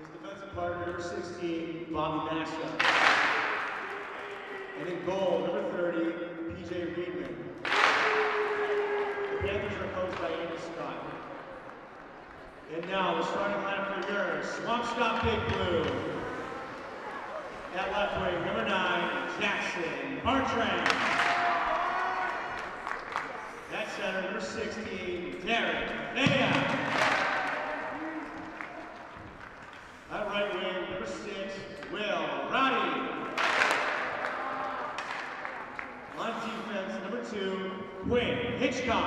His defensive partner, number 16, Bobby Massa. And in goal, number 30, PJ Reedman. The Panthers are coached by Andy Scott. And now the starting lineup for yours, Swampscott Big Blue. At left wing, number 9, Jackson Bartram. At center, number 16, Derek Fea. At right wing, number six, Will Roddy. On defense, number two, Quinn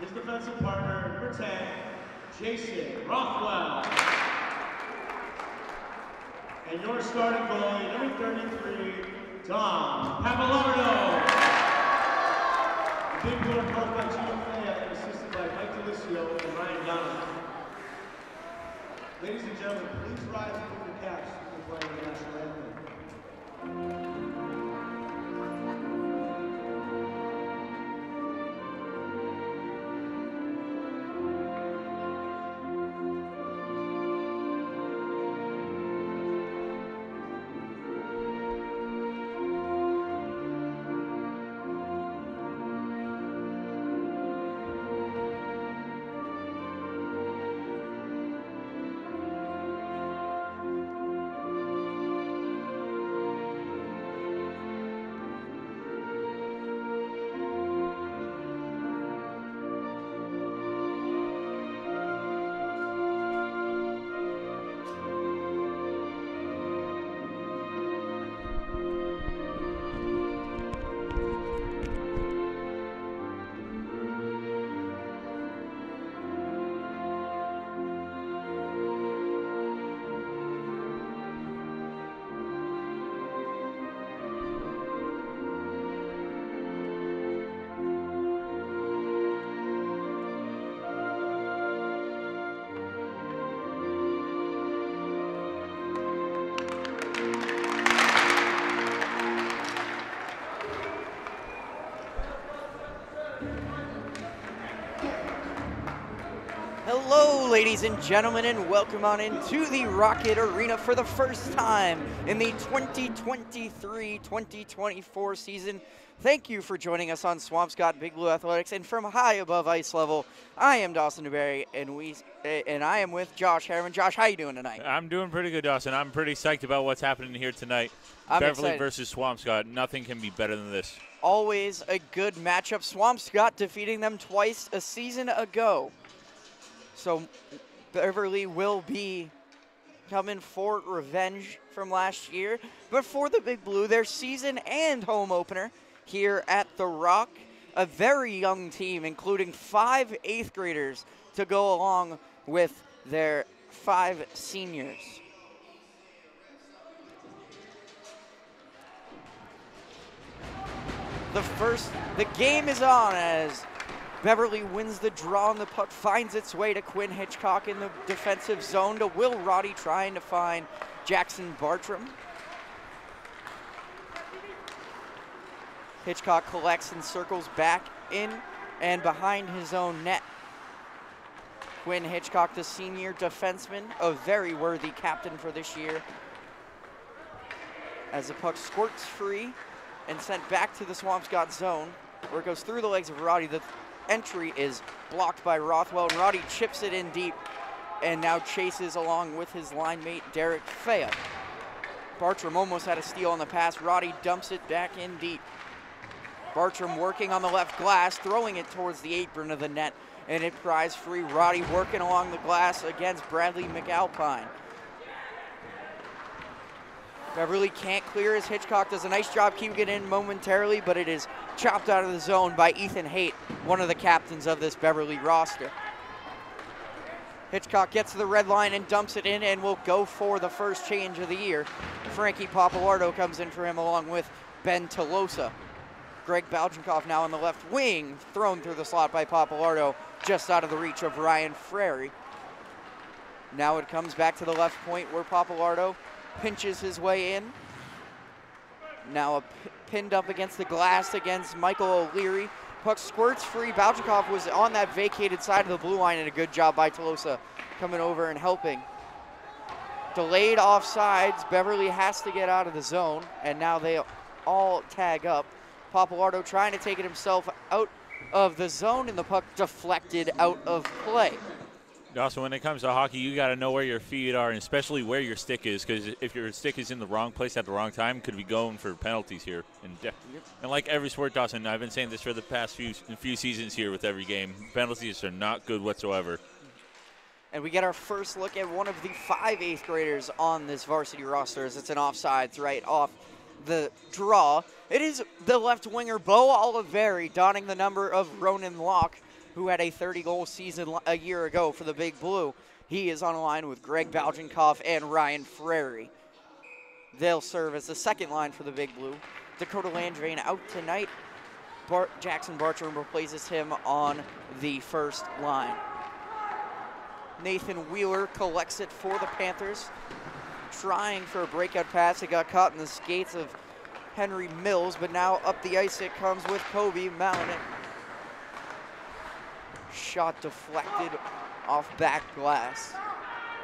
His defensive partner, number 10, Jason Rothwell. And your starting goalie, number 33, Dom Papalardo. Big are coached by Gino Fea assisted by Mike Delisio and Ryan Donovan. Ladies and gentlemen, please rise and put your caps to play the national anthem. Hello, ladies and gentlemen, and welcome on into the Rocket Arena for the first time in the 2023-2024 season. Thank you for joining us on Swampscott Big Blue Athletics, and from high above ice level, I am Dawson DeBerry, and we and I am with Josh Harriman. Josh, how you doing tonight? I'm doing pretty good, Dawson. I'm pretty psyched about what's happening here tonight. I'm Beverly excited. versus Swampscott. Nothing can be better than this. Always a good matchup. Swampscott defeating them twice a season ago. So Beverly will be coming for revenge from last year. But for the Big Blue, their season and home opener here at The Rock, a very young team, including five eighth graders to go along with their five seniors. The first, the game is on as Beverly wins the draw and the puck finds its way to Quinn Hitchcock in the defensive zone to Will Roddy trying to find Jackson Bartram. Hitchcock collects and circles back in and behind his own net. Quinn Hitchcock, the senior defenseman, a very worthy captain for this year. As the puck squirts free and sent back to the Swampscott zone, where it goes through the legs of Roddy. The entry is blocked by Rothwell, Roddy chips it in deep and now chases along with his line mate Derek Fea. Bartram almost had a steal on the pass. Roddy dumps it back in deep. Bartram working on the left glass, throwing it towards the apron of the net, and it prize free. Roddy working along the glass against Bradley McAlpine. Beverly can't clear as Hitchcock does a nice job keeping it in momentarily, but it is chopped out of the zone by Ethan Haight, one of the captains of this Beverly roster. Hitchcock gets to the red line and dumps it in and will go for the first change of the year. Frankie Papalardo comes in for him along with Ben Tolosa. Greg Balchenkoff now on the left wing, thrown through the slot by Papalardo, just out of the reach of Ryan Frary. Now it comes back to the left point where Papalardo pinches his way in. Now a pinned up against the glass against Michael O'Leary. Puck squirts free. Balchikov was on that vacated side of the blue line, and a good job by Tolosa coming over and helping. Delayed offsides. Beverly has to get out of the zone, and now they all tag up. Papalardo trying to take it himself out of the zone, and the puck deflected out of play. Also, when it comes to hockey, you got to know where your feet are, and especially where your stick is, because if your stick is in the wrong place at the wrong time, could be going for penalties here. And, yep. and like every sport, Dawson, I've been saying this for the past few few seasons here with every game. Penalties are not good whatsoever. And we get our first look at one of the five eighth graders on this varsity roster as it's an offsides right off the draw. It is the left winger, Bo Oliveri, donning the number of Ronan Locke who had a 30 goal season a year ago for the Big Blue. He is on a line with Greg Baljankoff and Ryan Frary. They'll serve as the second line for the Big Blue. Dakota Landry out tonight. Bart Jackson Bartram replaces him on the first line. Nathan Wheeler collects it for the Panthers. Trying for a breakout pass. It got caught in the skates of Henry Mills, but now up the ice it comes with Kobe Malinek shot deflected off back glass.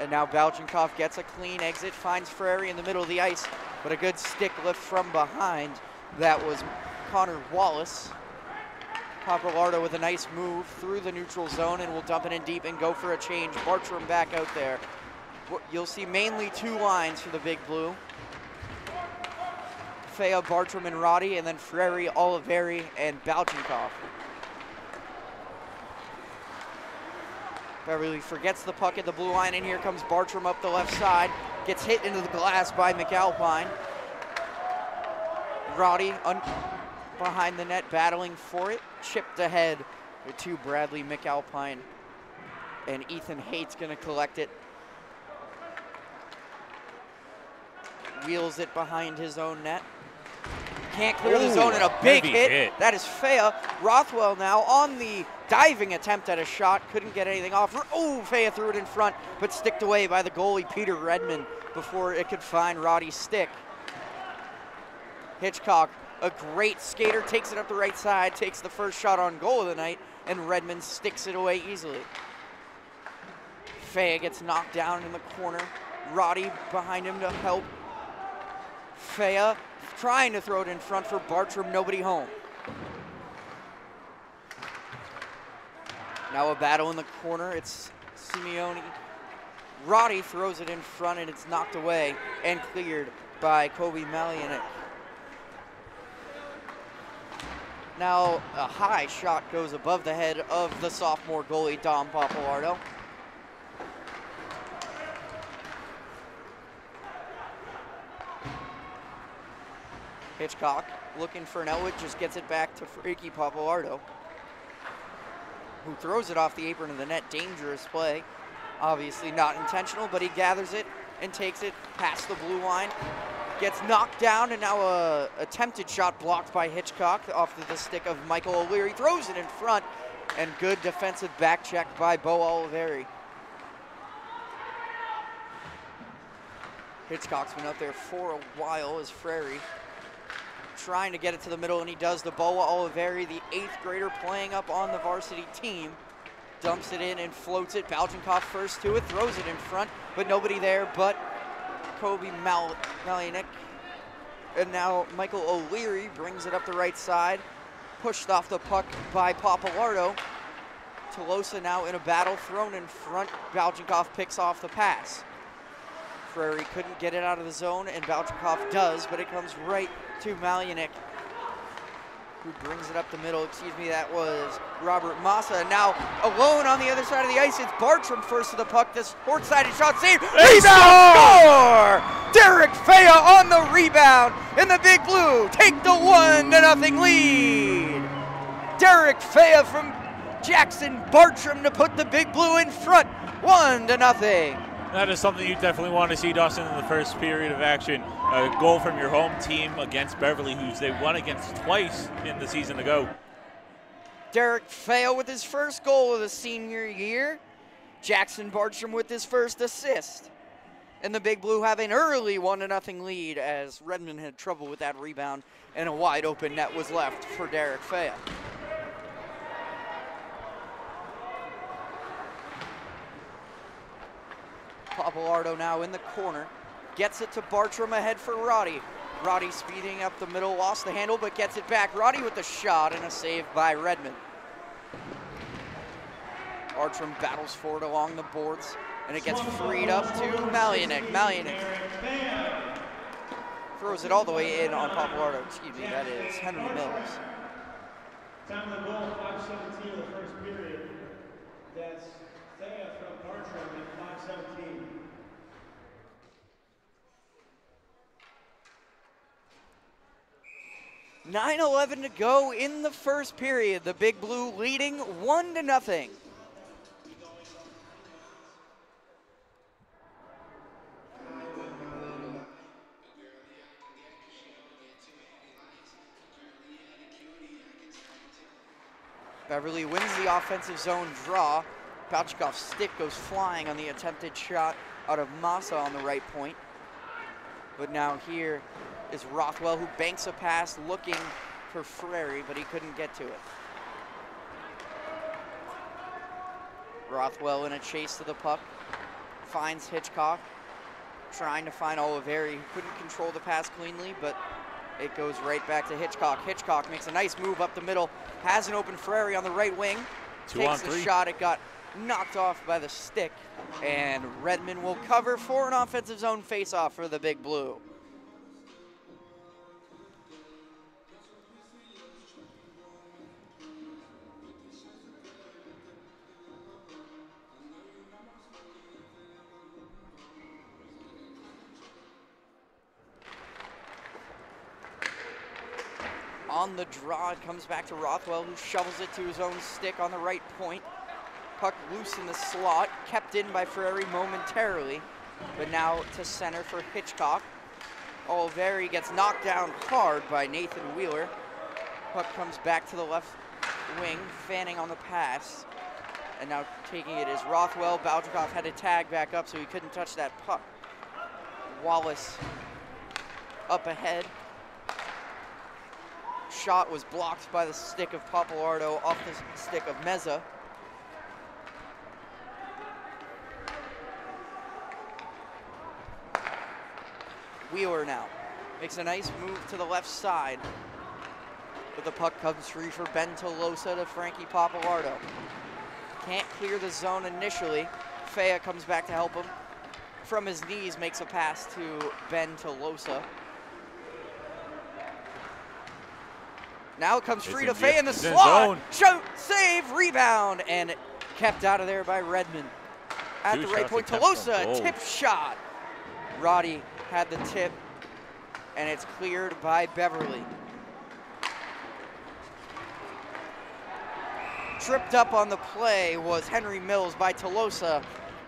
And now Balchenkov gets a clean exit, finds Frary in the middle of the ice, but a good stick lift from behind. That was Connor Wallace. Papalardo with a nice move through the neutral zone and will dump it in deep and go for a change. Bartram back out there. You'll see mainly two lines for the Big Blue. Fea, Bartram, and Roddy, and then Frary, Oliveri, and Balchenkov. Beverly forgets the puck at the blue line, and here comes Bartram up the left side. Gets hit into the glass by McAlpine. Roddy behind the net, battling for it. Chipped ahead to Bradley McAlpine. And Ethan Haight's going to collect it. Wheels it behind his own net. Can't clear Ooh, the zone, and a big hit. hit. That is Fea. Rothwell now on the diving attempt at a shot, couldn't get anything off. Oh, Fea threw it in front, but sticked away by the goalie, Peter Redmond, before it could find Roddy's stick. Hitchcock, a great skater, takes it up the right side, takes the first shot on goal of the night, and Redmond sticks it away easily. Fea gets knocked down in the corner. Roddy behind him to help. Fea trying to throw it in front for Bartram, nobody home. Now a battle in the corner. It's Simeone. Roddy throws it in front and it's knocked away and cleared by Kobe Malianek. Now a high shot goes above the head of the sophomore goalie, Dom Papalardo. Hitchcock looking for an outlet, just gets it back to Frankie Papalardo who throws it off the apron of the net. Dangerous play. Obviously not intentional, but he gathers it and takes it past the blue line. Gets knocked down, and now a attempted shot blocked by Hitchcock off the stick of Michael O'Leary. Throws it in front, and good defensive back check by Bo Oliveri. Hitchcock's been out there for a while as Frary trying to get it to the middle, and he does. The Boa Oliveri, the eighth grader playing up on the varsity team, dumps it in and floats it. Balchenkov first to it, throws it in front, but nobody there but Kobe Mal. And now Michael O'Leary brings it up the right side, pushed off the puck by Papalardo. Tolosa now in a battle, thrown in front. Balchenkov picks off the pass. Frary couldn't get it out of the zone, and Balchenkov does, but it comes right to Malianek, who brings it up the middle. Excuse me, that was Robert Massa. Now alone on the other side of the ice, it's Bartram first to the puck. This short-sided shot save. Rebound score! Derek Fea on the rebound, and the Big Blue take the one to nothing lead. Derek Fea from Jackson Bartram to put the Big Blue in front, one to nothing. That is something you definitely want to see, Dawson, in the first period of action. A goal from your home team against Beverly, who they won against twice in the season ago. Derek Fea with his first goal of the senior year. Jackson Bartram with his first assist. And the Big Blue have an early 1 0 lead as Redmond had trouble with that rebound, and a wide open net was left for Derek Fea. Papalardo now in the corner. Gets it to Bartram ahead for Roddy. Roddy speeding up the middle, lost the handle, but gets it back. Roddy with the shot and a save by Redmond. Bartram battles forward along the boards, and it gets freed up to Malianek. Malianek throws it all the way in on Papalardo. Excuse me, that is Henry Mills. Time of the goal, 517 of the first period. That's 9-11 to go in the first period. The Big Blue leading 1 to nothing. Beverly wins the offensive zone draw. Palchkov's stick goes flying on the attempted shot out of Massa on the right point. But now here, is Rothwell who banks a pass looking for Frary, but he couldn't get to it. Rothwell in a chase to the puck, finds Hitchcock, trying to find Oliveri, who couldn't control the pass cleanly, but it goes right back to Hitchcock. Hitchcock makes a nice move up the middle, has an open Frary on the right wing, Two takes three. shot, it got knocked off by the stick, and Redmond will cover for an offensive zone faceoff for the Big Blue. On the draw, it comes back to Rothwell, who shovels it to his own stick on the right point. Puck loose in the slot, kept in by Frary momentarily, but now to center for Hitchcock. Oliveri gets knocked down hard by Nathan Wheeler. Puck comes back to the left wing, fanning on the pass. And now taking it is Rothwell. Baljakov had to tag back up, so he couldn't touch that puck. Wallace up ahead. Shot was blocked by the stick of Papalardo off the stick of Meza. Wheeler now makes a nice move to the left side. But the puck comes free for Ben Tolosa to Frankie Papalardo. Can't clear the zone initially. Fea comes back to help him. From his knees, makes a pass to Ben Now it comes free in to the- in the slot. Shoot, save, rebound, and kept out of there by Redmond. At Two the right point, Tolosa, tip shot. Roddy had the tip, and it's cleared by Beverly. Tripped up on the play was Henry Mills by Tolosa,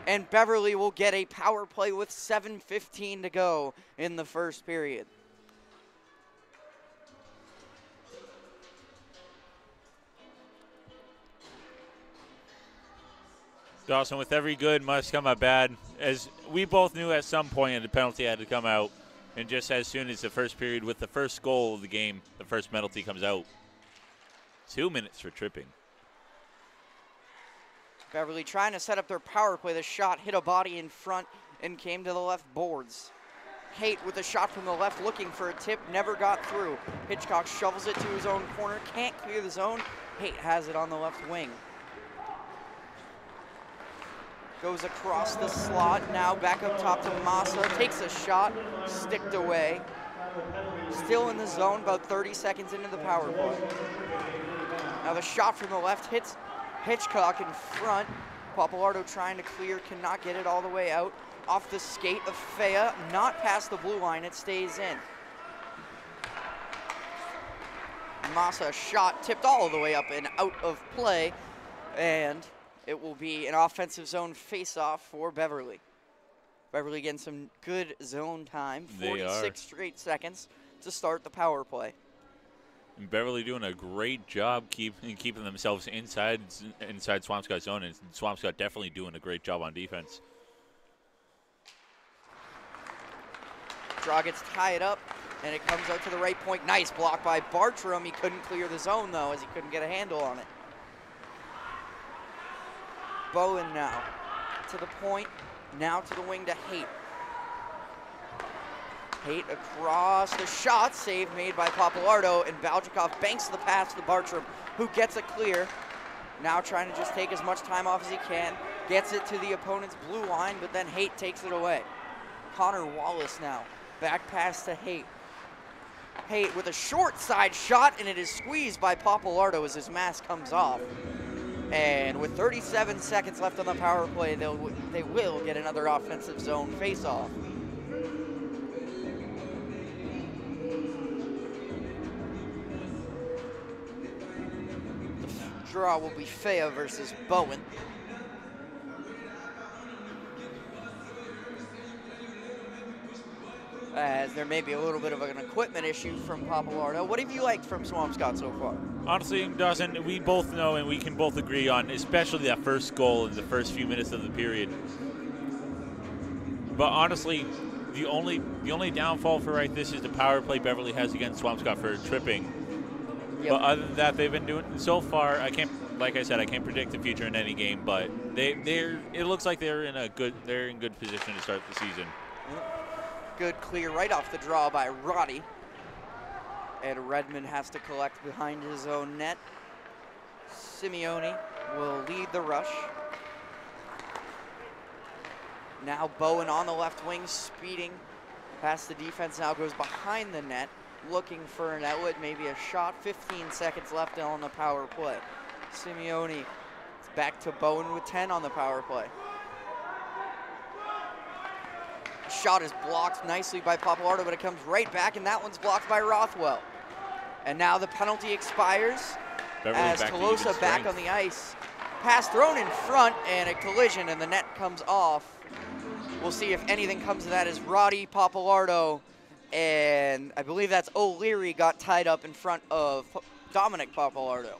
and Beverly will get a power play with 7.15 to go in the first period. Dawson, with every good must come a bad. As we both knew at some point, the penalty had to come out. And just as soon as the first period, with the first goal of the game, the first penalty comes out. Two minutes for tripping. Beverly trying to set up their power play. The shot hit a body in front and came to the left boards. Haight with a shot from the left looking for a tip, never got through. Hitchcock shovels it to his own corner, can't clear the zone. Haight has it on the left wing. Goes across the slot, now back up top to Massa, takes a shot, sticked away. Still in the zone, about 30 seconds into the power play. Now the shot from the left hits Hitchcock in front. Papalardo trying to clear, cannot get it all the way out. Off the skate of Fea, not past the blue line, it stays in. Massa shot tipped all the way up and out of play, and it will be an offensive zone face-off for Beverly. Beverly getting some good zone time, 46 straight seconds to start the power play. And Beverly doing a great job keep, in keeping themselves inside inside Swampscott zone, and Swampscott definitely doing a great job on defense. Draw gets tied up, and it comes out to the right point. Nice block by Bartram. He couldn't clear the zone, though, as he couldn't get a handle on it. Bowen now to the point, now to the wing to Haight. Haight across the shot, save made by Papalardo, and Baljikov banks the pass to Bartram, who gets it clear. Now trying to just take as much time off as he can, gets it to the opponent's blue line, but then Haight takes it away. Connor Wallace now, back pass to Haight. Haight with a short side shot, and it is squeezed by Papalardo as his mask comes off. And with 37 seconds left on the power play, they'll, they will get another offensive zone face-off. The draw will be Fea versus Bowen. As there may be a little bit of an equipment issue from Papalardo. What have you liked from Swampscott so far? Honestly, Dawson, we both know and we can both agree on, especially that first goal in the first few minutes of the period. But honestly, the only the only downfall for right this is the power play Beverly has against Swampscott for tripping. Yep. But other than that, they've been doing so far. I can't, like I said, I can't predict the future in any game. But they they're it looks like they're in a good they're in good position to start the season. Good clear right off the draw by Roddy. And Redmond has to collect behind his own net. Simeone will lead the rush. Now Bowen on the left wing, speeding past the defense, now goes behind the net, looking for an outlet, maybe a shot. 15 seconds left on the power play. Simeone back to Bowen with 10 on the power play. Shot is blocked nicely by Papalardo, but it comes right back, and that one's blocked by Rothwell. And now the penalty expires Beverly as back Tolosa back on the ice. Pass thrown in front, and a collision, and the net comes off. We'll see if anything comes of that as Roddy Papalardo and I believe that's O'Leary got tied up in front of Dominic Papalardo.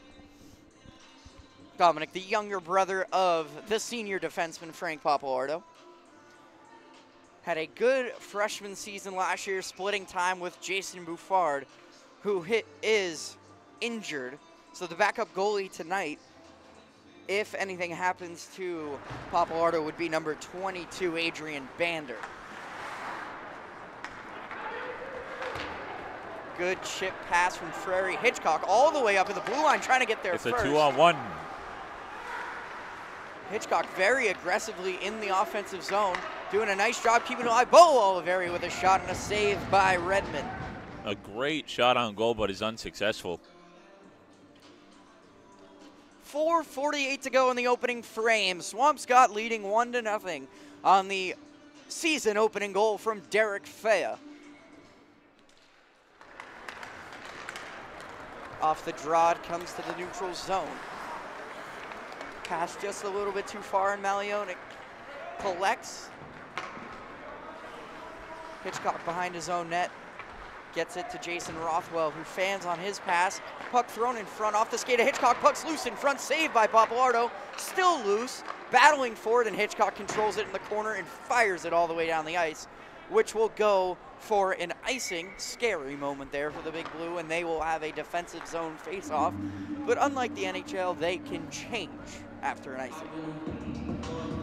Dominic, the younger brother of the senior defenseman Frank Papalardo. Had a good freshman season last year, splitting time with Jason Buffard, who hit, is injured. So the backup goalie tonight, if anything happens to Papalardo, would be number 22, Adrian Bander. Good chip pass from Frary Hitchcock all the way up in the blue line, trying to get there It's first. a two-on-one. Hitchcock very aggressively in the offensive zone, doing a nice job keeping it alive. Bo Oliveri with a shot and a save by Redmond. A great shot on goal, but is unsuccessful. 4.48 to go in the opening frame. Swampscott leading 1 to nothing on the season opening goal from Derek Fea. Off the draw, it comes to the neutral zone. Pass just a little bit too far, and Malione collects. Hitchcock behind his own net. Gets it to Jason Rothwell, who fans on his pass. Puck thrown in front off the skate of Hitchcock. Puck's loose in front, saved by Papalardo. Still loose, battling for it, and Hitchcock controls it in the corner and fires it all the way down the ice, which will go for an icing. Scary moment there for the Big Blue, and they will have a defensive zone face-off. But unlike the NHL, they can change after an icing.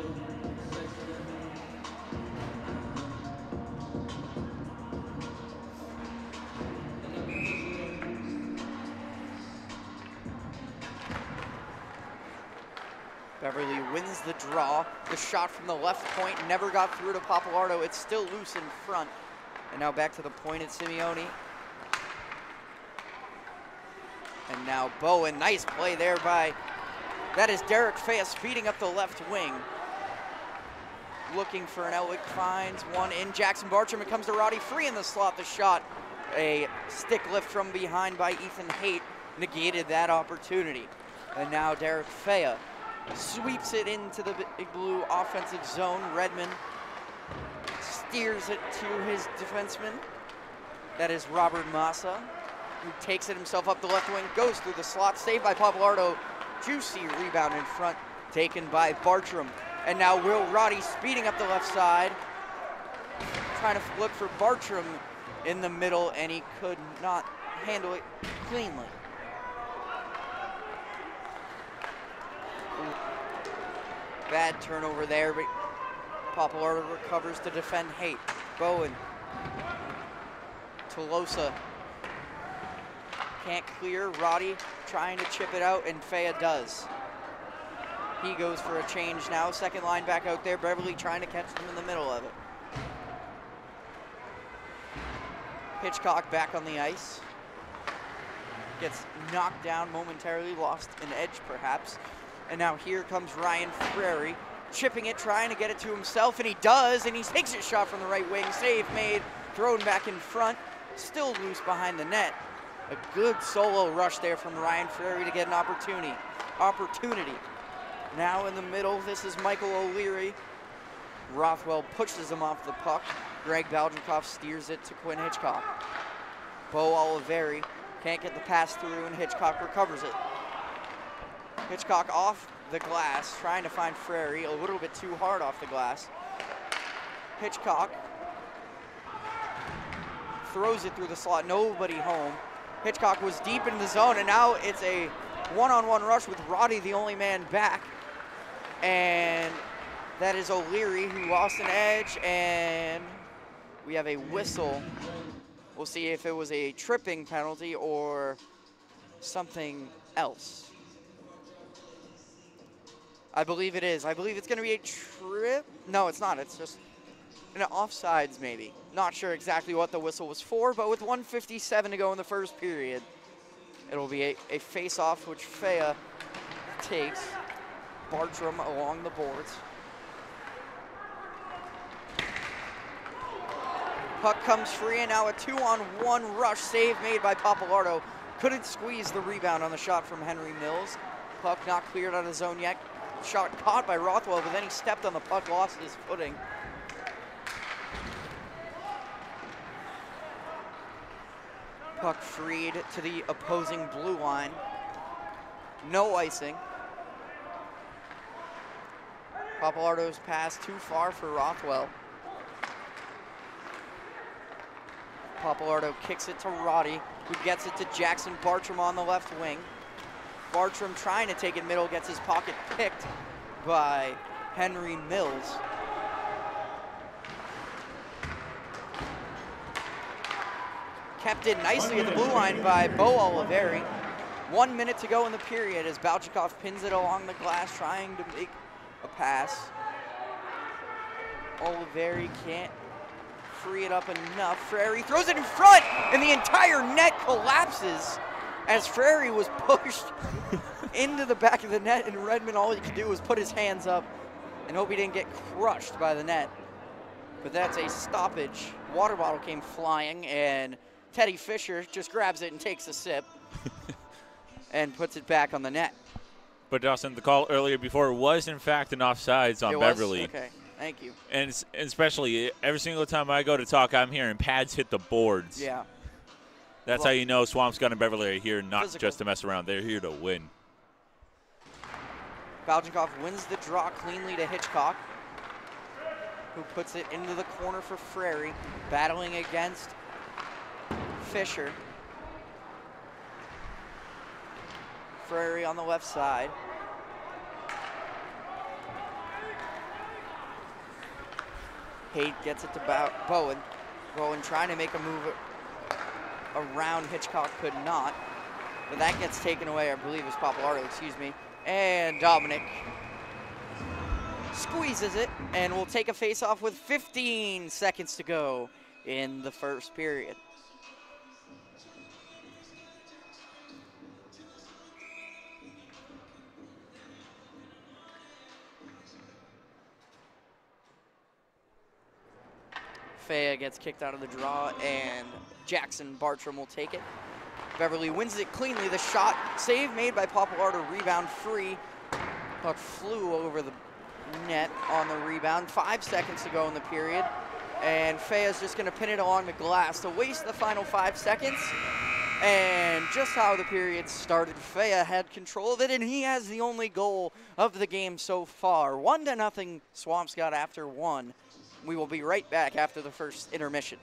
Beverly wins the draw. The shot from the left point never got through to Papalardo. It's still loose in front. And now back to the point at Simeone. And now Bowen. Nice play there by, that is Derek Fea feeding up the left wing. Looking for an outlet, finds one in Jackson Bartram. It comes to Roddy free in the slot. The shot, a stick lift from behind by Ethan Haight, negated that opportunity. And now Derek Fea sweeps it into the big blue offensive zone. Redmond steers it to his defenseman. That is Robert Massa, who takes it himself up the left wing, goes through the slot, saved by Papalardo. Juicy rebound in front, taken by Bartram. And now Will Roddy speeding up the left side, trying to look for Bartram in the middle, and he could not handle it cleanly. Bad turnover there, but Papalardo recovers to defend Haight. Bowen. Tolosa. Can't clear. Roddy trying to chip it out, and Fea does. He goes for a change now. Second line back out there. Beverly trying to catch them in the middle of it. Hitchcock back on the ice. Gets knocked down momentarily, lost an edge perhaps. And now here comes Ryan Frary, chipping it, trying to get it to himself, and he does, and he takes a shot from the right wing. Save made, thrown back in front, still loose behind the net. A good solo rush there from Ryan Frary to get an opportunity. Opportunity. Now in the middle, this is Michael O'Leary. Rothwell pushes him off the puck. Greg Baljankoff steers it to Quinn Hitchcock. Bo Oliveri can't get the pass through, and Hitchcock recovers it. Hitchcock off the glass, trying to find Frary, a little bit too hard off the glass. Hitchcock throws it through the slot, nobody home. Hitchcock was deep in the zone, and now it's a one-on-one rush with Roddy, the only man back. And that is O'Leary, who lost an edge, and we have a whistle. We'll see if it was a tripping penalty or something else. I believe it is. I believe it's going to be a trip. No, it's not. It's just an offsides, maybe. Not sure exactly what the whistle was for, but with 157 to go in the first period, it'll be a, a face-off which Fea takes. Bartram along the boards. Puck comes free, and now a two-on-one rush save made by Papalardo. Couldn't squeeze the rebound on the shot from Henry Mills. Puck not cleared out of zone yet. Shot caught by Rothwell, but then he stepped on the puck, lost his footing. Puck freed to the opposing blue line. No icing. Papalardo's pass too far for Rothwell. Papalardo kicks it to Roddy, who gets it to Jackson Bartram on the left wing. Bartram trying to take it middle, gets his pocket picked by Henry Mills. Kept in nicely at the blue line by Bo Oliveri. One minute to go in the period as Balchikov pins it along the glass, trying to make a pass. Oliveri can't free it up enough. Frary throws it in front, and the entire net collapses as Frary was pushed into the back of the net, and Redmond, all he could do was put his hands up and hope he didn't get crushed by the net. But that's a stoppage. Water bottle came flying, and Teddy Fisher just grabs it and takes a sip and puts it back on the net. But Dawson, the call earlier before was in fact an offsides on It was? Beverly. Okay, thank you. And and especially every single time I go to talk, I'm hearing pads hit the boards. Yeah. That's Well- how you know Swampscott and Beverly are here not Physical. just to mess around. They're here to win. Baljinkov wins the draw cleanly to Hitchcock, who puts it into the corner for Frary, battling against Fisher. Frary on the left side. Haight gets it to Bowen. Bowen trying to make a move around Hitchcock, could not. But that gets taken away, I believe, is Papalardo, excuse me. And Dominic squeezes it, and we'll take a face-off with 15 seconds to go in the first period. Fea gets kicked out of the draw, and Jackson Bartram will take it. Beverly wins it cleanly. The shot save made by Papalardo, rebound free. Puck flew over the net on the rebound. Five seconds to go in the period. And Fea's just going to pin it along the glass to waste the final five seconds. And just how the period started, Fea had control of it, and he has the only goal of the game so far. One to nothing, Swampscott after one. We will be right back after the first intermission.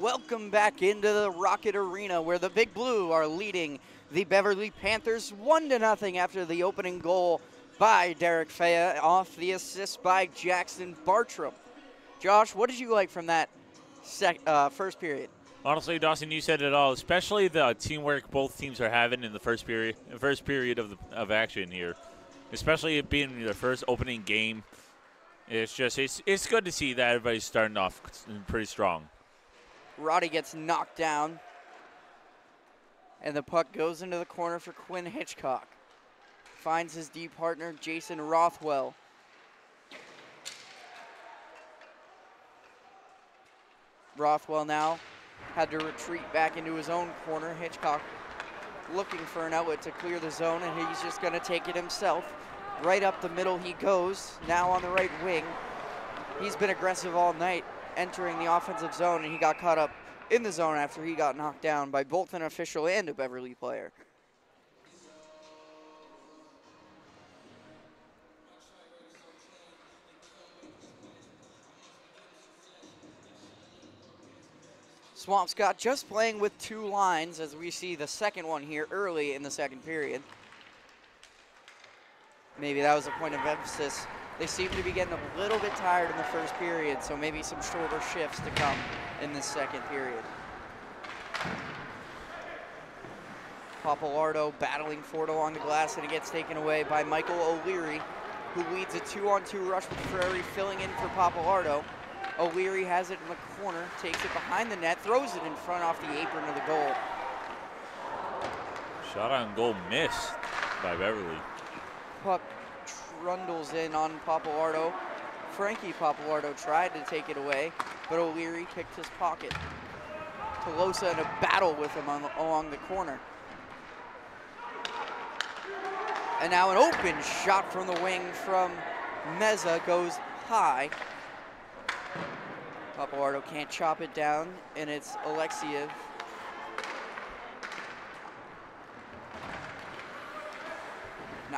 Welcome back into the Rocket Arena where the Big Blue are leading the Beverly Panthers 1 to nothing after the opening goal by Derek Fea off the assist by Jackson Bartram. Josh, what did you like from that uh, first period? Honestly, Dawson, you said it all. Especially the teamwork both teams are having in the first period, first period of the, of action here. Especially it being their first opening game. It's just it's it's good to see that everybody's starting off pretty strong. Roddy gets knocked down, and the puck goes into the corner for Quinn Hitchcock. Finds his D partner, Jason Rothwell. Rothwell now had to retreat back into his own corner. Hitchcock looking for an outlet to clear the zone, and he's just going to take it himself. Right up the middle he goes, now on the right wing. He's been aggressive all night, entering the offensive zone, and he got caught up in the zone after he got knocked down by both an official and a Beverly player. Swampscott just playing with two lines as we see the second one here early in the second period. Maybe that was a point of emphasis. They seem to be getting a little bit tired in the first period, so maybe some shorter shifts to come in the second period. Papalardo battling for it along the glass, and it gets taken away by Michael O'Leary, who leads a two-on-two 2 rush with Frary filling in for Papalardo. O'Leary has it in the corner, takes it behind the net, throws it in front off the apron of the goal. Shot on goal missed by Beverly. Puck trundles in on Papalardo. Frankie Papalardo tried to take it away, but O'Leary picked his pocket. Tolosa in a battle with him on, along the corner. And now an open shot from the wing from Meza goes high. Papalardo can't chop it down, and it's Alexiev.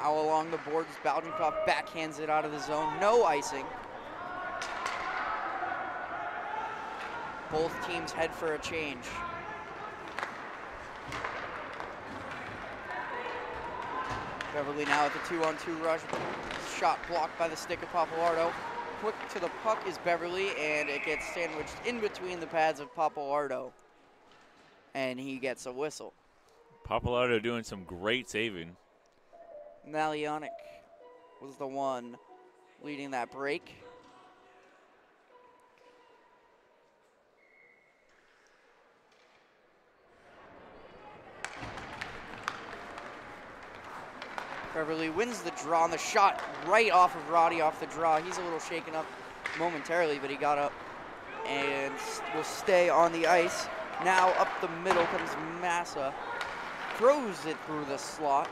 Now along the boards, Baljinkov backhands it out of the zone. No icing. Both teams head for a change. Beverly now at the two-on-two 2 rush. Shot blocked by the stick of Papalardo quick to the puck is Beverly, and it gets sandwiched in between the pads of Papalardo. And he gets a whistle. Papalardo doing some great saving. Malionic was the one leading that break. Beverly wins the draw, and the shot right off of Roddy off the draw. He's a little shaken up momentarily, but he got up and will stay on the ice. Now up the middle comes Massa. Throws it through the slot.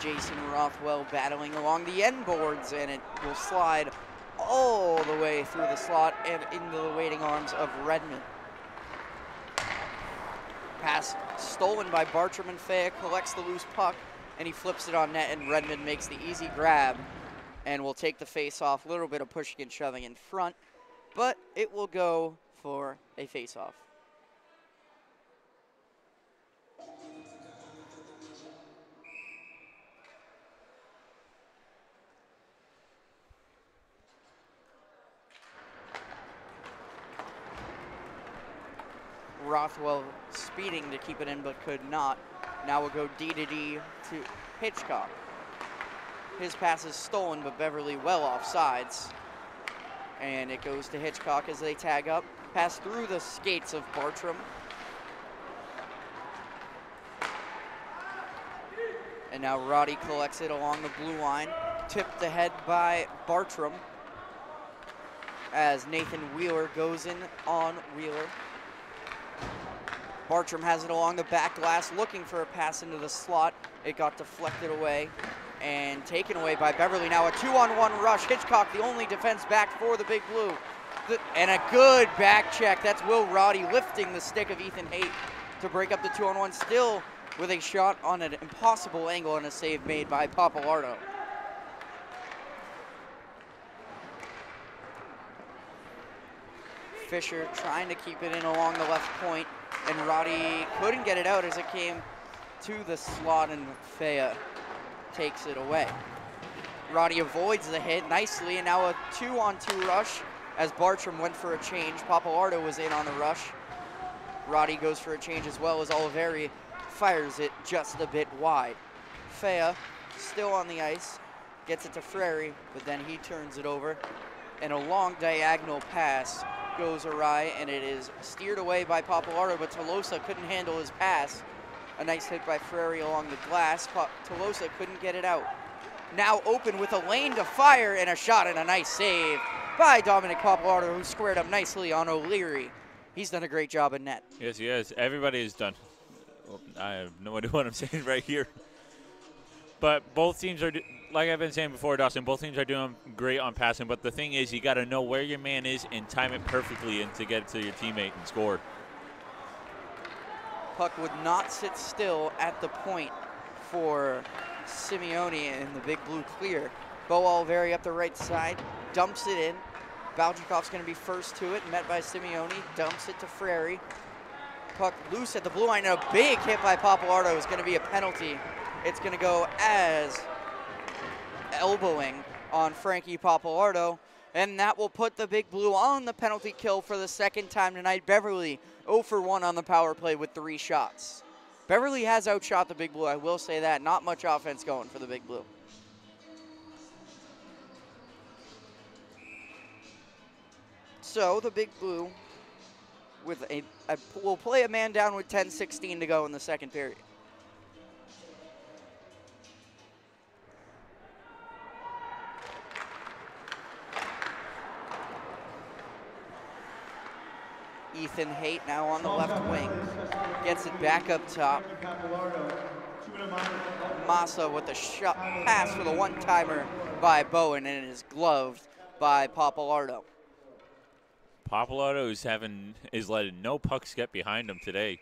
Jason Rothwell battling along the end boards, and it will slide all the way through the slot and into the waiting arms of Redmond. Pass stolen by Bartram and Fea, collects the loose puck, and he flips it on net, and Redmond makes the easy grab and will take the face off. A little bit of pushing and shoving in front, but it will go for a face off. Rothwell speeding to keep it in but could not. Now we'll go D to D to Hitchcock. His pass is stolen, but Beverly well off sides. And it goes to Hitchcock as they tag up. Pass through the skates of Bartram. And now Roddy collects it along the blue line. Tipped ahead by Bartram as Nathan Wheeler goes in on Wheeler. Bartram has it along the back glass, looking for a pass into the slot. It got deflected away and taken away by Beverly. Now a two-on-one rush. Hitchcock, the only defense back for the Big Blue. and a good back check. That's Will Roddy lifting the stick of Ethan Haight to break up the two-on-one. Still with a shot on an impossible angle and a save made by Papalardo. Fisher trying to keep it in along the left point, and Roddy couldn't get it out as it came to the slot, and Fea takes it away. Roddy avoids the hit nicely, and now a two-on-two rush as Bartram went for a change. Papalardo was in on the rush. Roddy goes for a change as well as Oliveri fires it just a bit wide. Fea still on the ice, gets it to Frary, but then he turns it over. And a long diagonal pass goes awry, and it is steered away by Papalardo, but Tolosa couldn't handle his pass. A nice hit by Frary along the glass. Tolosa couldn't get it out. Now open with a lane to fire and a shot and a nice save by Dominic Papalardo, who squared up nicely on O'Leary. He's done a great job in net. Yes, he has. Everybody has done. I have no idea what I'm saying right here. But both teams are, like I've been saying before, Dawson, both teams are doing great on passing. But the thing is, you got to know where your man is and time it perfectly and to get it to your teammate and score. Puck would not sit still at the point for Simeone in the big blue clear. Bo Oliveri up the right side, dumps it in. Baljinkov's going to be first to it, met by Simeone, dumps it to Frary. Puck loose at the blue line, and a big hit by Papalardo is going to be a penalty. It's going to go as elbowing on Frankie Papalardo, and that will put the Big Blue on the penalty kill for the second time tonight. Beverly 0 for 1 on the power play with three shots. Beverly has outshot the Big Blue, I will say that. Not much offense going for the Big Blue. So the Big Blue with a, a will play a man down with 10-16 to go in the second period. Ethan Haight now on the left wing. Gets it back up top. Massa with the shot pass for the one-timer by Bowen and it is gloved by Papalardo. Papalardo is having is letting no pucks get behind him today.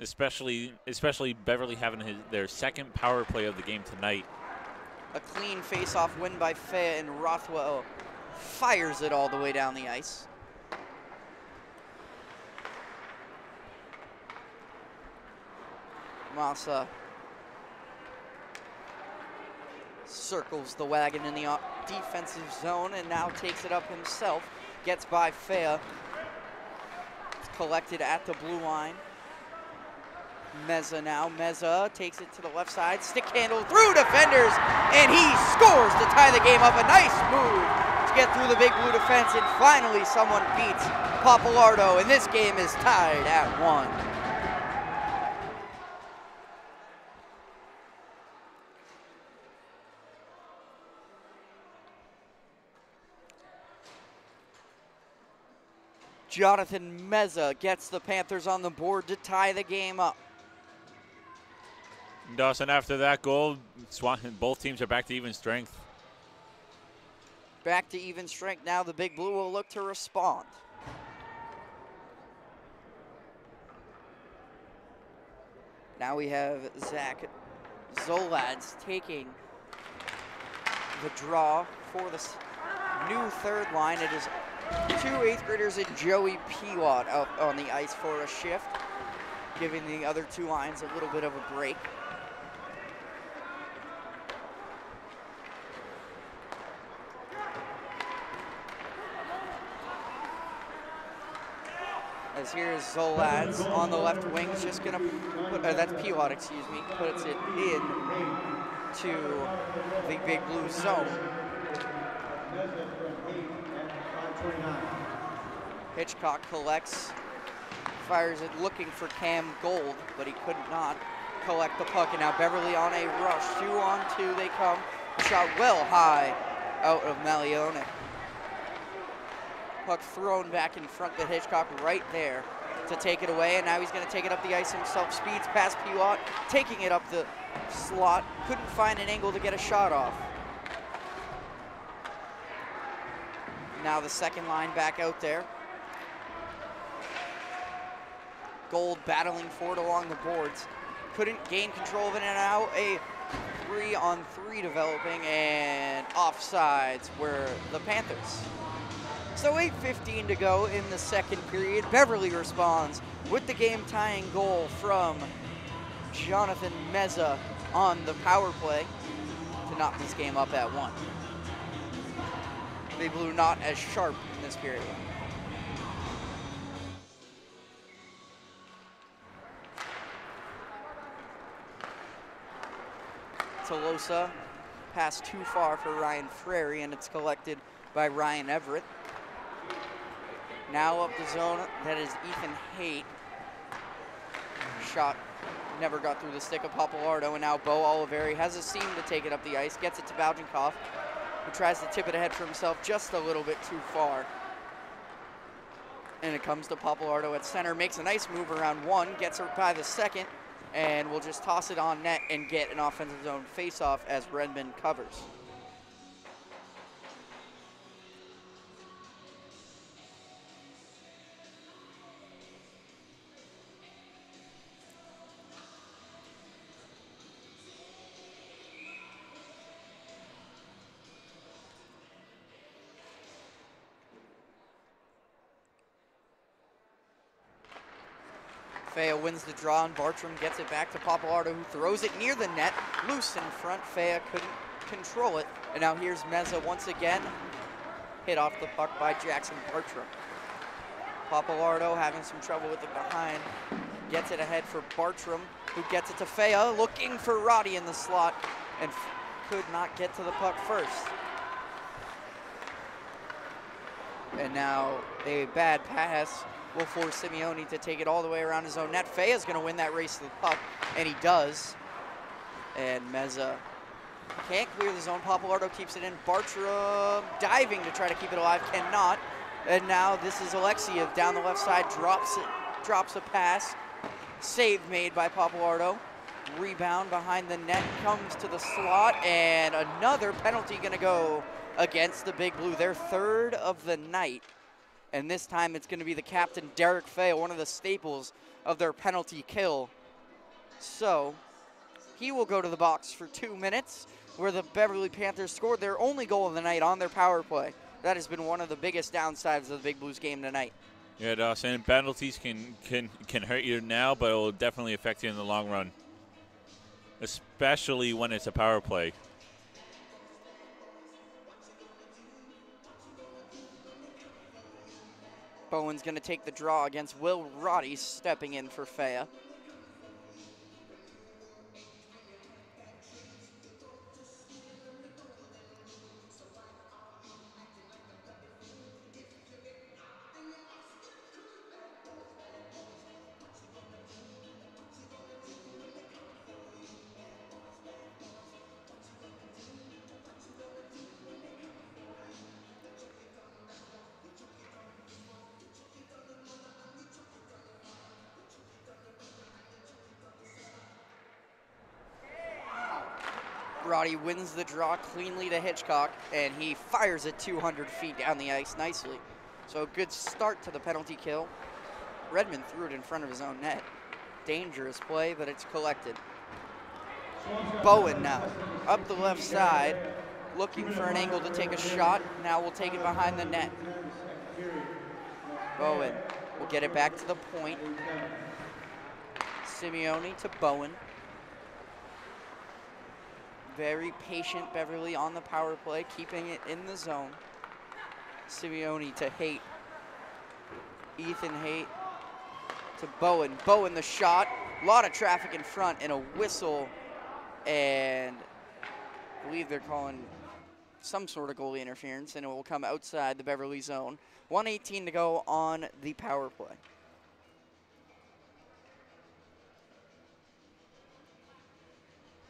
Especially especially Beverly having his, their second power play of the game tonight. A clean face-off win by Fea and Rothwell fires it all the way down the ice. Massa circles the wagon in the defensive zone and now takes it up himself. Gets by Fea. It's collected at the blue line. Meza now. Meza takes it to the left side. Stick handle through defenders, and he scores to tie the game up. A nice move to get through the big blue defense, and finally someone beats Papalardo, and this game is tied at one. Jonathan Meza gets the Panthers on the board to tie the game up. Dawson, after that goal, both teams are back to even strength. Back to even strength. Now the Big Blue will look to respond. Now we have Zach Zolads taking the draw for the new third line. It is two eighth graders and Joey Piwat out on the ice for a shift, giving the other two lines a little bit of a break. As here's Zolads on the left wing, just gonna put, uh, that's Piwat, excuse me, puts it in to the big blue zone. Hitchcock collects, fires it looking for Cam Gold, but he could not collect the puck. And now Beverly on a rush. Two on two they come. Shot well high out of Malione. Puck thrown back in front, but Hitchcock right there to take it away. And now he's going to take it up the ice himself. Speeds past Piwat, taking it up the slot. Couldn't find an angle to get a shot off. Now the second line back out there. Gold battling for it along the boards. Couldn't gain control of it and now a three on three developing and offsides were the Panthers. So 8.15 to go in the second period. Beverly responds with the game tying goal from Jonathan Meza on the power play to knock this game up at one. They blew not as sharp in this period. Tolosa pass too far for Ryan Frary, and it's collected by Ryan Everett. Now up the zone, that is Ethan Haight. Shot never got through the stick of Papalardo, and now Bo Oliveri has a seam to take it up the ice, gets it to Baljinkov, who tries to tip it ahead for himself just a little bit too far. And it comes to Papalardo at center, makes a nice move around one, gets it by the second, and we'll just toss it on net and get an offensive zone faceoff as Redmond covers. Fea wins the draw, and Bartram gets it back to Papalardo, who throws it near the net, loose in front. Fea couldn't control it, and now here's Meza once again, hit off the puck by Jackson Bartram. Papalardo having some trouble with it behind, gets it ahead for Bartram, who gets it to Fea, looking for Roddy in the slot, and could not get to the puck first. And now a bad pass will force Simeone to take it all the way around his own net. Is going to win that race to the puck, and he does. And Meza can't clear the zone. Papalardo keeps it in. Bartram diving to try to keep it alive, cannot. And now this is Alexiev down the left side, drops it, drops a pass. Save made by Papalardo. Rebound behind the net comes to the slot, and another penalty going to go against the Big Blue, their third of the night and this time it's going to be the captain, Derek Fea, one of the staples of their penalty kill. So he will go to the box for two minutes, where the Beverly Panthers scored their only goal of the night on their power play. That has been one of the biggest downsides of the Big Blues game tonight. Yeah, Dawson. Penalties can can can hurt you now, but it will definitely affect you in the long run, especially when it's a power play. Bowen's going to take the draw against Will Roddy stepping in for Fea. Roddy wins the draw cleanly to Hitchcock, and he fires it 200 feet down the ice nicely. So a good start to the penalty kill. Redmond threw it in front of his own net. Dangerous play, but it's collected. Bowen now, up the left side, looking for an angle to take a shot. Now we'll take it behind the net. Bowen will get it back to the point. Simeone to Bowen. Very patient Beverly on the power play, keeping it in the zone. Simeone to Haight. Ethan Haight to Bowen. Bowen the shot. A lot of traffic in front and a whistle. And I believe they're calling some sort of goalie interference and it will come outside the Beverly zone. 118 to go on the power play.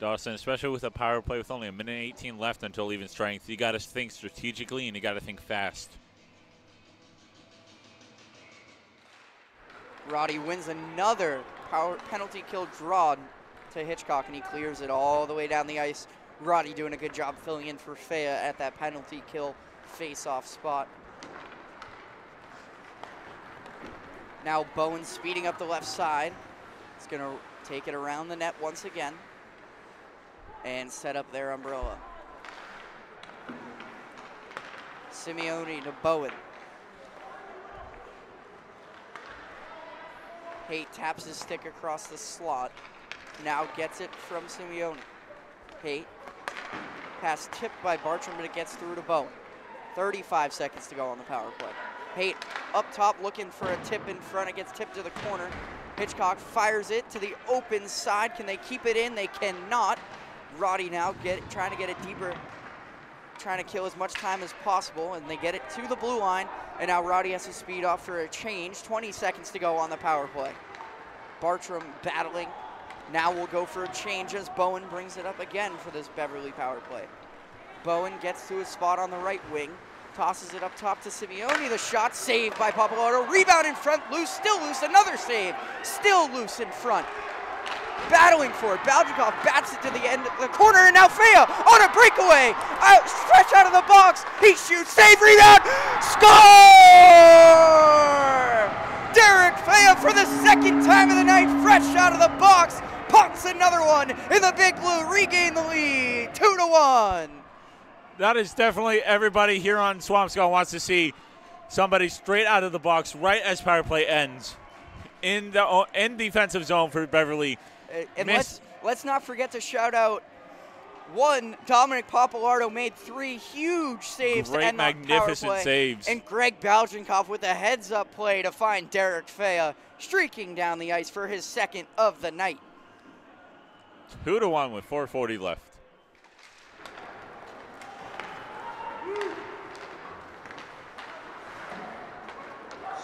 Dawson, especially with a power play with only a minute 18 left until even strength, you got to think strategically and you got to think fast. Roddy wins another power penalty kill draw to Hitchcock, and he clears it all the way down the ice. Roddy doing a good job filling in for Fea at that penalty kill face-off spot. Now Bowen speeding up the left side. He's going to take it around the net once again and set up their umbrella. Simeone to Bowen. Haight taps his stick across the slot. Now gets it from Simeone. Haight. Pass tipped by Bartram, but it gets through to Bowen. 35 seconds to go on the power play. Haight up top looking for a tip in front. It gets tipped to the corner. Hitchcock fires it to the open side. Can they keep it in? They cannot. Roddy now get trying to get it deeper, trying to kill as much time as possible, and they get it to the blue line. And now Roddy has to speed off for a change. 20 seconds to go on the power play. Bartram battling. Now we'll go for a change as Bowen brings it up again for this Beverly power play. Bowen gets to his spot on the right wing. Tosses it up top to Simeone. The shot saved by Papalardo. Rebound in front, loose, still loose. Another save, still loose in front. Battling for it. Baljinkov bats it to the end of the corner, and now Fea on a breakaway. Out, stretch out of the box. He shoots, save, rebound, score! Derek Fea for the second time of the night, fresh out of the box. Punts another one, and the Big Blue regain the lead, two to one that is definitely everybody here on Swampscott wants to see somebody straight out of the box right as power play ends in the in defensive zone for Beverly. Uh, and let's let's not forget to shout out one Dominic Papalardo made three huge saves Great, to end magnificent power play, saves. and Greg Baljinkov with a heads-up play to find Derek Fea streaking down the ice for his second of the night. Two to one with 4:40 left.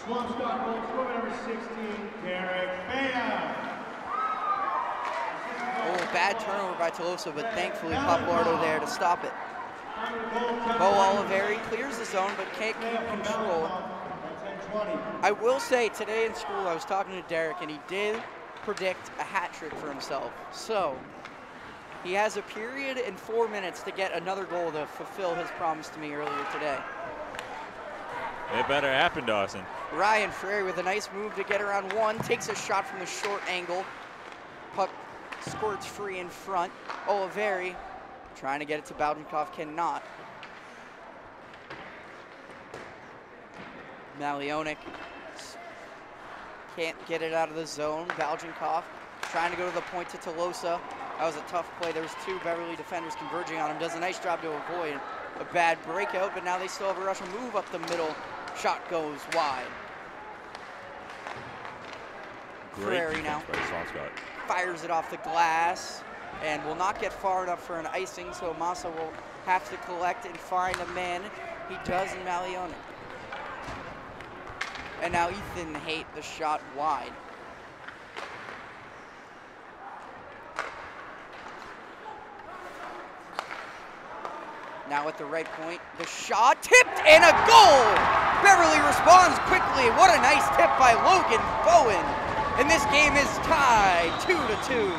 Swampscott goal scorer number 16, Derek Fea. Bad turnover by Tolosa, but thankfully Papalardo there to stop it. Bo Oliveri clears the zone, but can't keep control. I will say, today in school, I was talking to Derek, and he did predict a hat trick for himself. So, he has a period and four minutes to get another goal to fulfill his promise to me earlier today. It better happen, Dawson. Ryan Frary with a nice move to get around one, takes a shot from the short angle. Puck squirts free in front. Oliveri trying to get it to Baljinkov, cannot. Malionik can't get it out of the zone. Baljinkov trying to go to the point to Tolosa. That was a tough play. There was two Beverly defenders converging on him. Does a nice job to avoid a bad breakout, but now they still have a Russian move up the middle. Shot goes wide. Great now by fires it off the glass and will not get far enough for an icing, so Massa will have to collect and find a man. He does in Malione. And now Ethan Haight the shot wide. Now at the right point, the shot tipped and a goal! Beverly responds quickly. What a nice tip by Logan Bowen and this game is tied 2 to 2.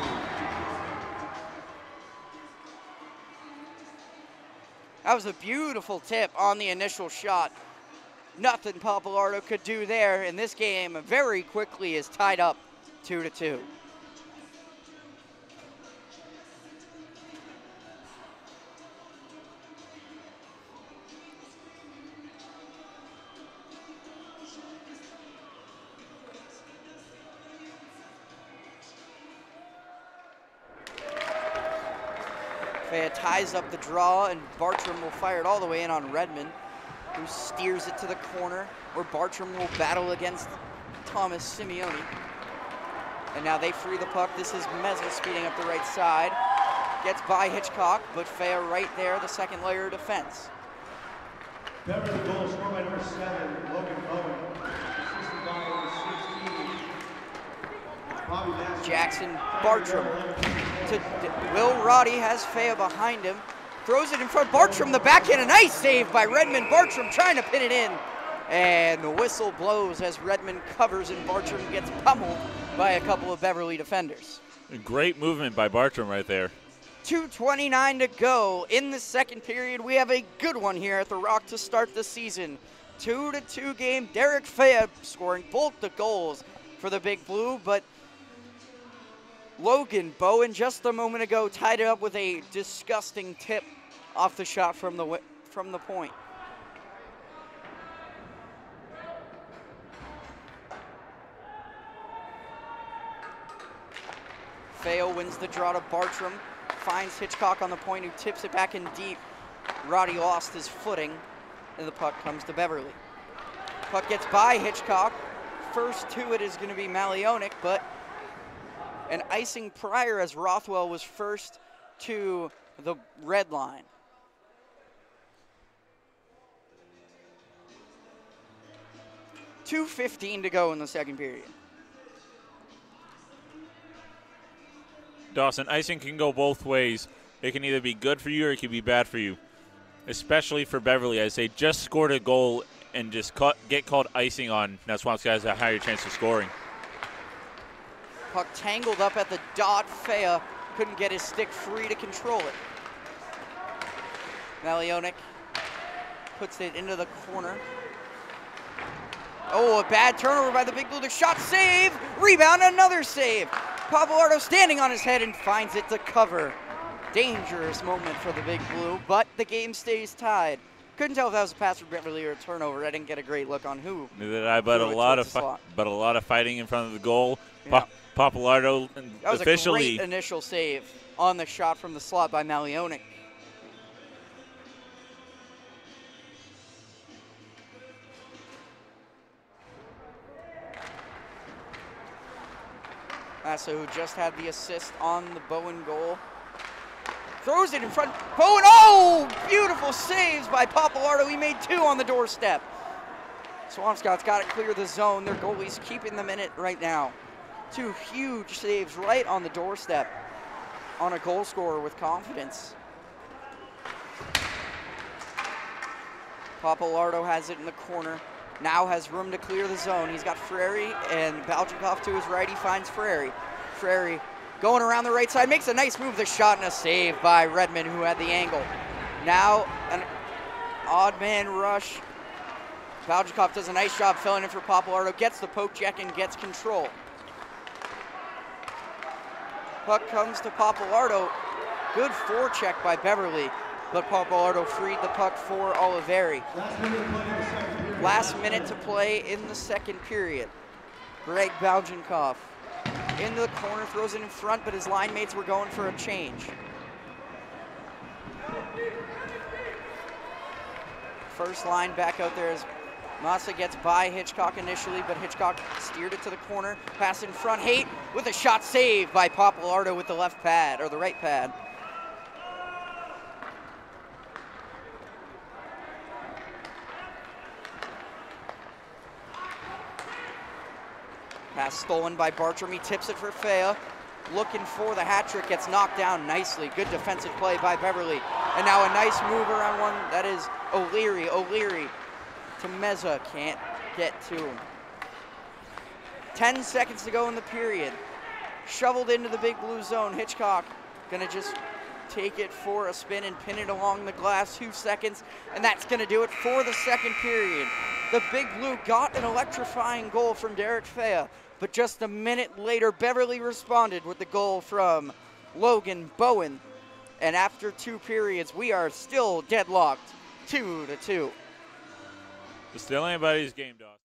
That was a beautiful tip on the initial shot. Nothing Papalardo could do there in this game very quickly is tied up 2 to 2. Ties up the draw, and Bartram will fire it all the way in on Redmond, who steers it to the corner, where Bartram will battle against Thomas Simeone. And now they free the puck. This is Mesel speeding up the right side. Gets by Hitchcock, but Fea right there, the second layer of defense. Goal scored by number seven, Logan Bowen. Assisted by number 16, Bobby Jackson Bartram to Will Roddy has Fea behind him. Throws it in front. Bartram, the backhand, a nice save by Redmond. Bartram trying to pin it in. And the whistle blows as Redmond covers and Bartram gets pummeled by a couple of Beverly defenders. Great movement by Bartram right there. 2.29 to go in the second period. We have a good one here at the Rock to start the season. 2 to 2 game. Derek Fea scoring both the goals for the Big Blue, but Logan Bowen just a moment ago tied it up with a disgusting tip off the shot from the from the point. Fea wins the draw to Bartram, finds Hitchcock on the point who tips it back in deep. Roddy lost his footing, and the puck comes to Beverly. Puck gets by Hitchcock. First to it is going to be Malionic, but an icing prior as Rothwell was first to the red line. Two fifteen to go in the second period. Dawson, icing can go both ways. It can either be good for you or it can be bad for you. Especially for Beverly, as they just scored a goal and just cut, get called icing on. Now Swamps guys a higher chance of scoring. Puck tangled up at the dot. Fea couldn't get his stick free to control it. Malionic puts it into the corner. Oh, a bad turnover by the Big Blue. The shot save, rebound, another save. Papalardo standing on his head and finds it to cover. Dangerous moment for the Big Blue, but the game stays tied. Couldn't tell if that was a pass from Beverly or a turnover. I didn't get a great look on who. Neither did I, but a lot of but a lot of fighting in front of the goal. Yeah. Pa- Papalardo That was officially a great initial save on the shot from the slot by Malionic. Massa, who just had the assist on the Bowen goal, throws it in front. Bowen, oh, beautiful saves by Papalardo. He made two on the doorstep. Swampscott's got to clear the zone. Their goalie's keeping them in it right now. Two huge saves right on the doorstep on a goal scorer with confidence. Papalardo has it in the corner. Now has room to clear the zone. He's got Frary and Balchikov to his right. He finds Frary. Frary going around the right side, makes a nice move. The shot and a save by Redmond, who had the angle. Now an odd man rush. Balchikov does a nice job filling in for Papalardo, gets the poke check and gets control. Puck comes to Papalardo. Good forecheck by Beverly, but Papalardo freed the puck for Oliveri. Last minute to play in the second period. Greg Baljinkov in the corner, throws it in front, but his line mates were going for a change. First line back out there as Massa gets by Hitchcock initially, but Hitchcock steered it to the corner. Pass in front. Haight with a shot saved by Papalardo with the left pad, or the right pad. Pass stolen by Bartram. He tips it for Fea. Looking for the hat trick. Gets knocked down nicely. Good defensive play by Beverly. And now a nice move around one. That is O'Leary. O'Leary to Meza. Can't get to him. 10 seconds to go in the period. Shoveled into the big blue zone. Hitchcock gonna just take it for a spin and pin it along the glass. Two seconds, and that's gonna do it for the second period. The big blue got an electrifying goal from Derek Fea, but just a minute later, Beverly responded with the goal from Logan Bowen. And after two periods, we are still deadlocked, two to two. It's still anybody's game, Dawson.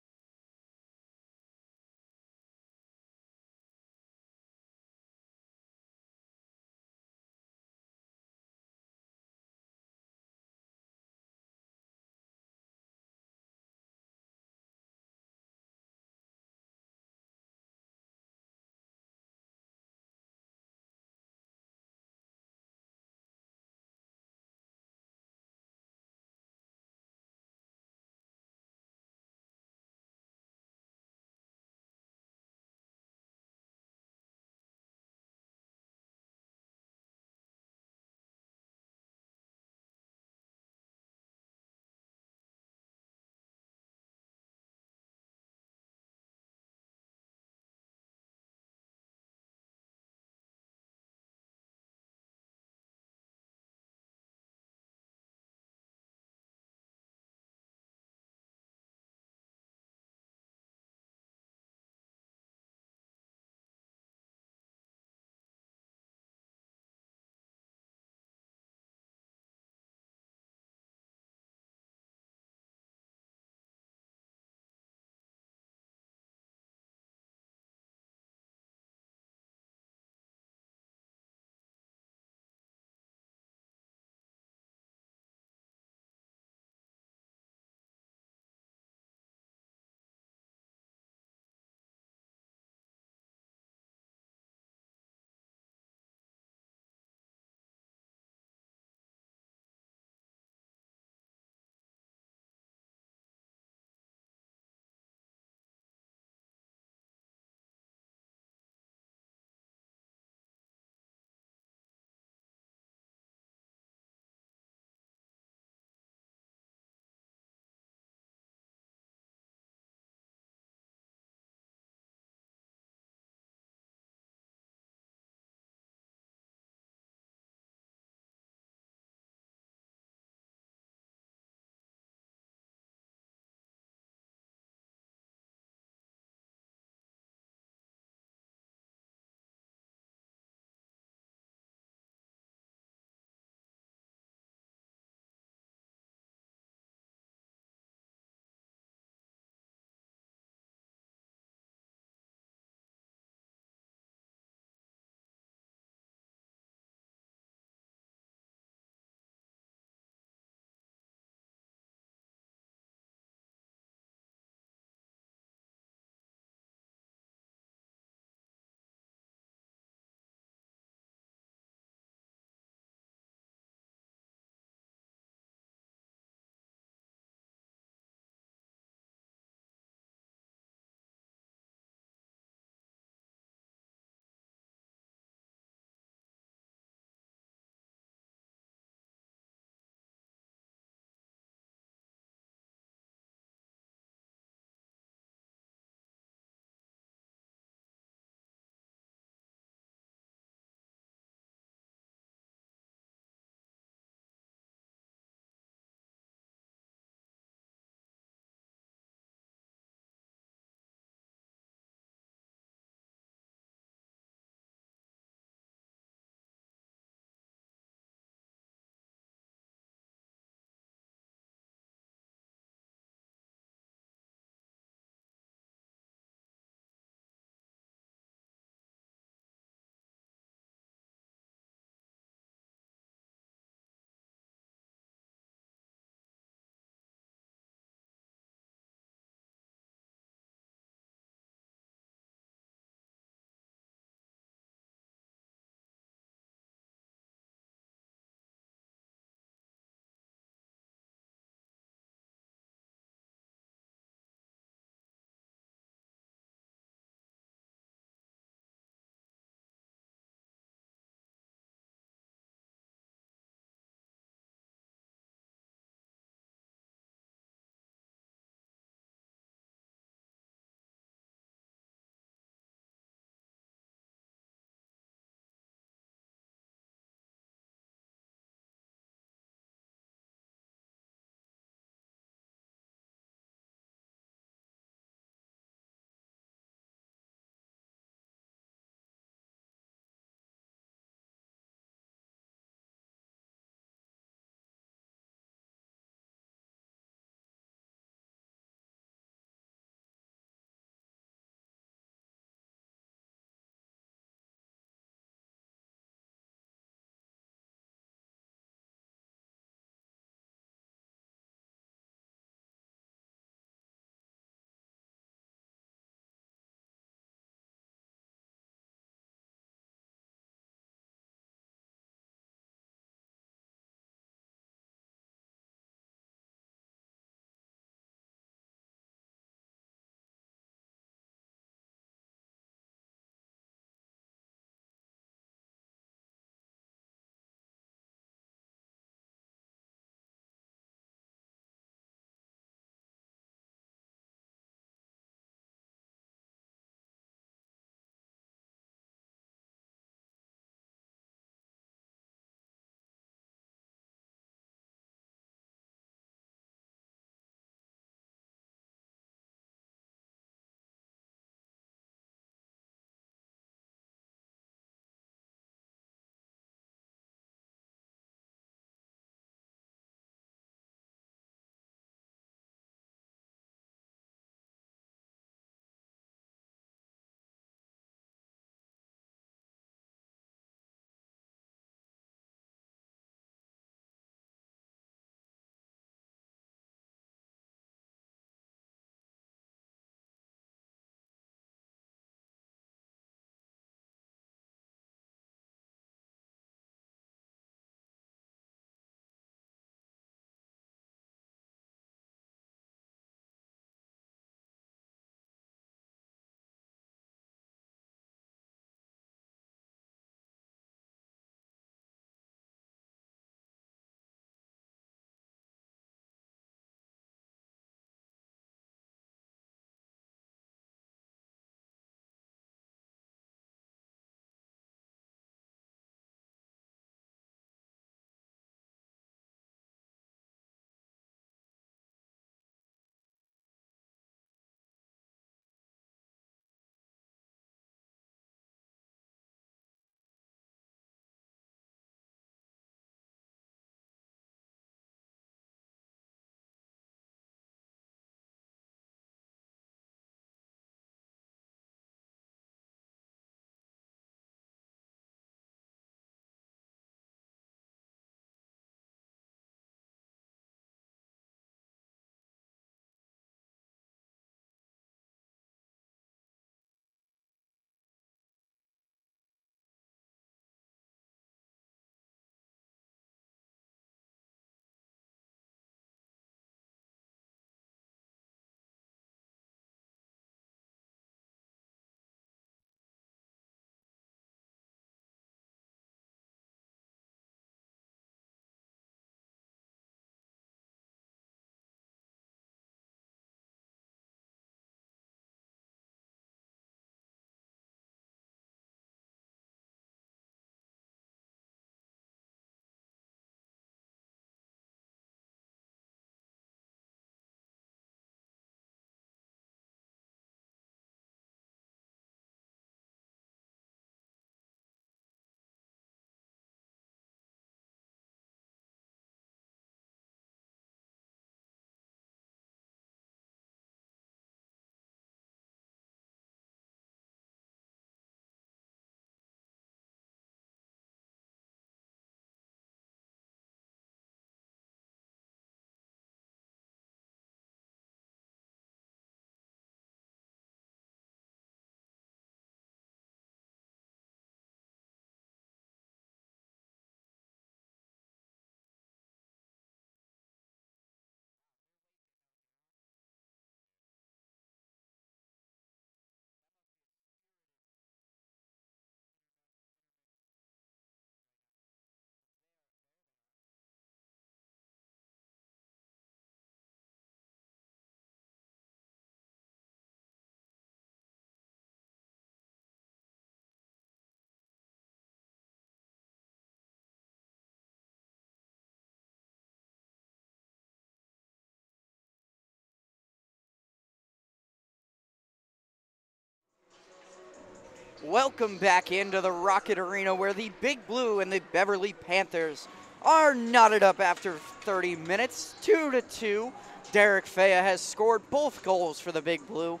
Welcome back into the Rocket Arena where the Big Blue and the Beverly Panthers are knotted up after 30 minutes, 2 to 2. Derek Fea has scored both goals for the Big Blue,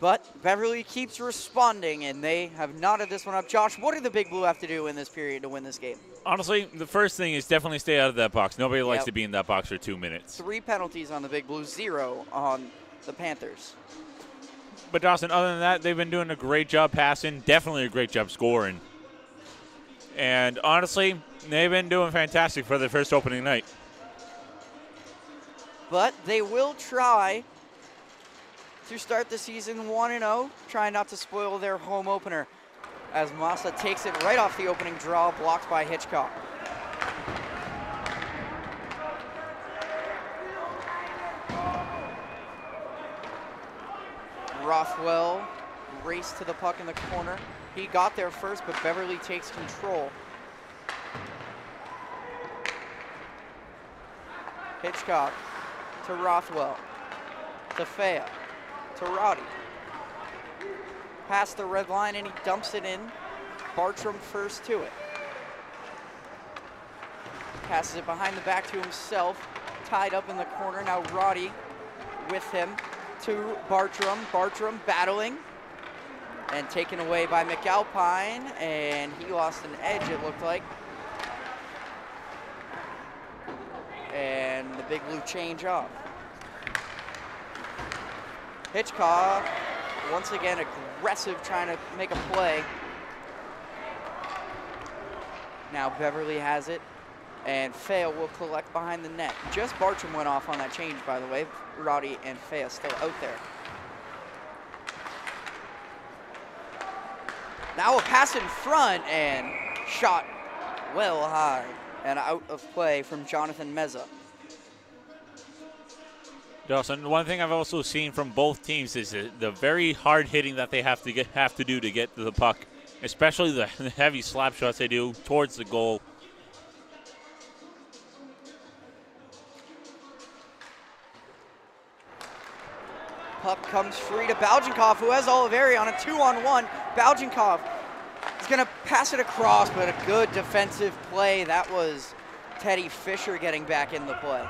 but Beverly keeps responding and they have knotted this one up. Josh, what do the Big Blue have to do in this period to win this game? Honestly, the first thing is definitely stay out of that box. Nobody likes to be in that box for two minutes. Three penalties on the Big Blue, zero on the Panthers. But Dawson, other than that, they've been doing a great job passing. Definitely a great job scoring. And honestly, they've been doing fantastic for their first opening night. but they will try to start the season 1 0, try not to spoil their home opener as Massa takes it right off the opening draw, blocked by Hitchcock. Rothwell raced to the puck in the corner. He got there first, but Beverly takes control. Hitchcock to Rothwell, to Fea, to Roddy. Past the red line and he dumps it in. Bartram first to it. Passes it behind the back to himself, tied up in the corner. Now Roddy with him to Bartram. Bartram battling and taken away by McAlpine, and he lost an edge, it looked like. And the Big Blue change off. Hitchcock, once again aggressive, trying to make a play. Now Beverly has it, and Fea will collect behind the net. Just Bartram went off on that change, by the way. Roddy and Fea still out there. Now a pass in front and shot well high and out of play from Jonathan Meza. Dawson, one thing I've also seen from both teams is the, very hard hitting that they have to get have to do to get to the puck, especially the heavy slap shots they do towards the goal. Comes free to Baljinkov, who has Oliveri on a two-on-one. Baljinkov is going to pass it across, but a good defensive play. That was Teddy Fisher getting back in the play.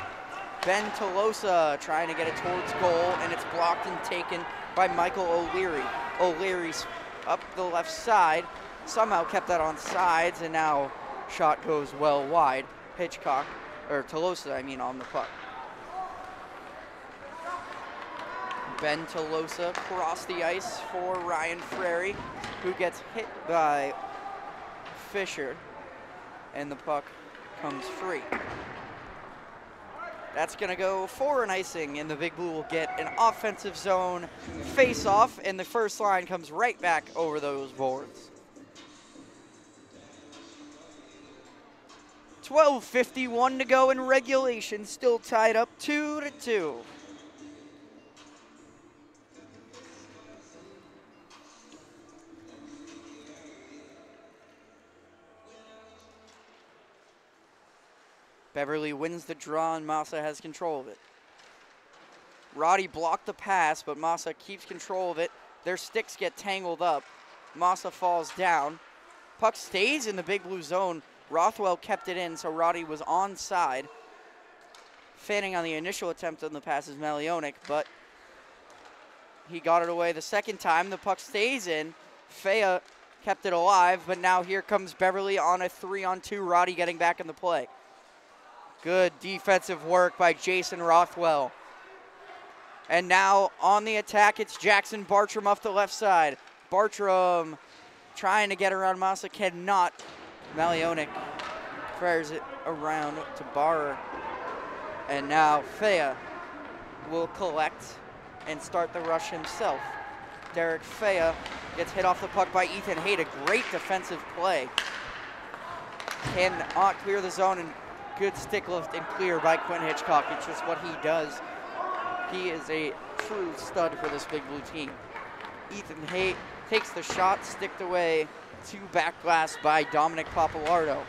Ben Tolosa trying to get it towards goal, and it's blocked and taken by Michael O'Leary. O'Leary's up the left side, somehow kept that on sides, and now shot goes well wide. Hitchcock, or Tolosa, I mean, on the puck. Ben Tolosa cross the ice for Ryan Frary, who gets hit by Fisher, and the puck comes free. That's going to go for an icing, and the Big Blue will get an offensive zone face off, and the first line comes right back over those boards. 12.51 to go in regulation, still tied up 2 to 2. Beverly wins the draw and Massa has control of it. Roddy blocked the pass, but Massa keeps control of it. Their sticks get tangled up. Massa falls down. Puck stays in the big blue zone. Rothwell kept it in, so Roddy was onside. Fanning on the initial attempt on the pass is Malionic, but he got it away the second time. The puck stays in. Fea kept it alive, but now here comes Beverly on a three on two. Roddy getting back in the play. Good defensive work by Jason Rothwell. And now on the attack, it's Jackson Bartram off the left side. Bartram trying to get around Massa, cannot. Malionic fires it around to Barr. And now Fea will collect and start the rush himself. Derek Fea gets hit off the puck by Ethan Haight. A great defensive play. Cannot clear the zone and good stick lift and clear by Quinn Hitchcock. It's just what he does. He is a true stud for this big blue team. Ethan Haight takes the shot, sticked away to back glass by Dominic Papalardo.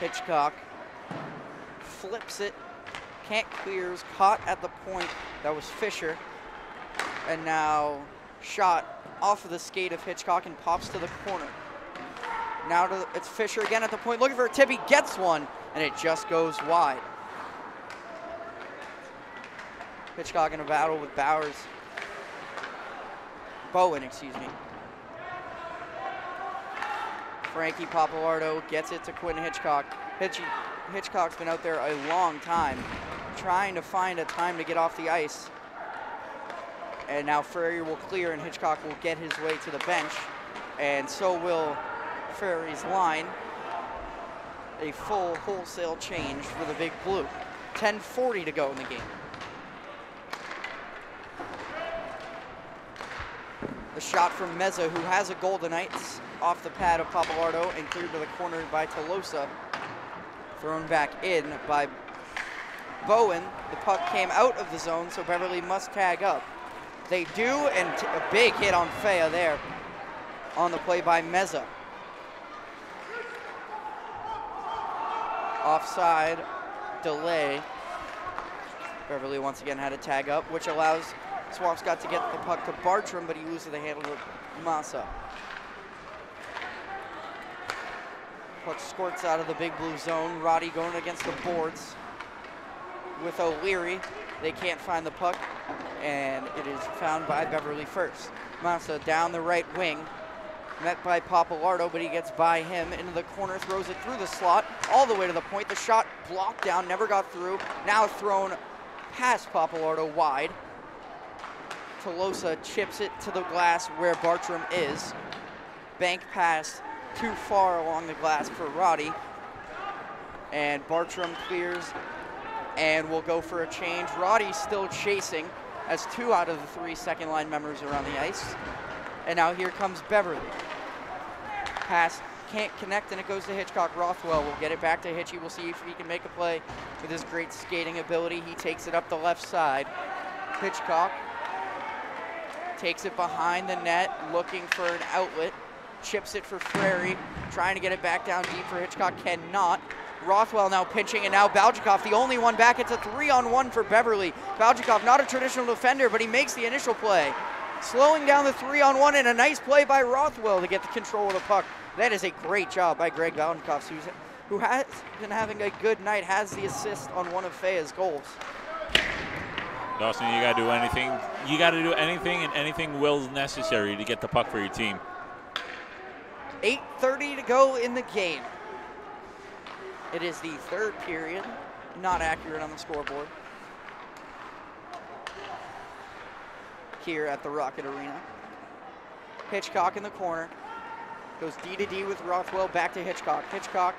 Hitchcock flips it can't clears, caught at the point. That was Fisher. And now shot off of the skate of Hitchcock and pops to the corner. Now to, it's Fisher again at the point, looking for a tip. He gets one, and it just goes wide. Hitchcock in a battle with Bowers. Bowen, excuse me. Frankie Papalardo gets it to Quinn Hitchcock. Hitch Hitchcock's been out there a long time, trying to find a time to get off the ice. And now Frary will clear and Hitchcock will get his way to the bench. And so will Frary's line. A full wholesale change for the Big Blue. 10.40 to go in the game. The shot from Meza, who has a goal tonight, off the pad of Papalardo and cleared to the corner by Tolosa. Thrown back in by Bowen. The puck came out of the zone, so Beverly must tag up. They do, and a big hit on Fea there on the play by Meza. Offside delay. Beverly once again had a tag up, which allows Swampscott to get the puck to Bartram, but he loses the handle to Massa. Puck squirts out of the big blue zone. Roddy going against the boards with O'Leary. They can't find the puck, and it is found by Beverly first. Massa down the right wing, met by Papalardo, but he gets by him into the corner, throws it through the slot, all the way to the point. The shot blocked down, never got through. Now thrown past Papalardo wide. Tolosa chips it to the glass where Bartram is. Bank pass too far along the glass for Roddy. And Bartram clears and will go for a change. Roddy still chasing as two out of the three second line members are on the ice. And now here comes Beverly. Pass can't connect and it goes to Hitchcock. Rothwell will get it back to Hitchy. We'll see if he can make a play with his great skating ability. He takes it up the left side. Hitchcock takes it behind the net, looking for an outlet. Chips it for Frary, trying to get it back down deep for Hitchcock, cannot. Rothwell now pinching, and now Baljinkov, the only one back. It's a three on one for Beverly. Baljinkov, not a traditional defender, but he makes the initial play. Slowing down the three on one, and a nice play by Rothwell to get the control of the puck. That is a great job by Greg Baljinkov, who has been having a good night, has the assist on one of Fea's goals. Dawson, you got to do anything. You got to do anything and anything will necessary to get the puck for your team. 8.30 to go in the game. It is the third period. Not accurate on the scoreboard. Here at the Rocket Arena. Hitchcock in the corner. Goes D to D with Rothwell, back to Hitchcock. Hitchcock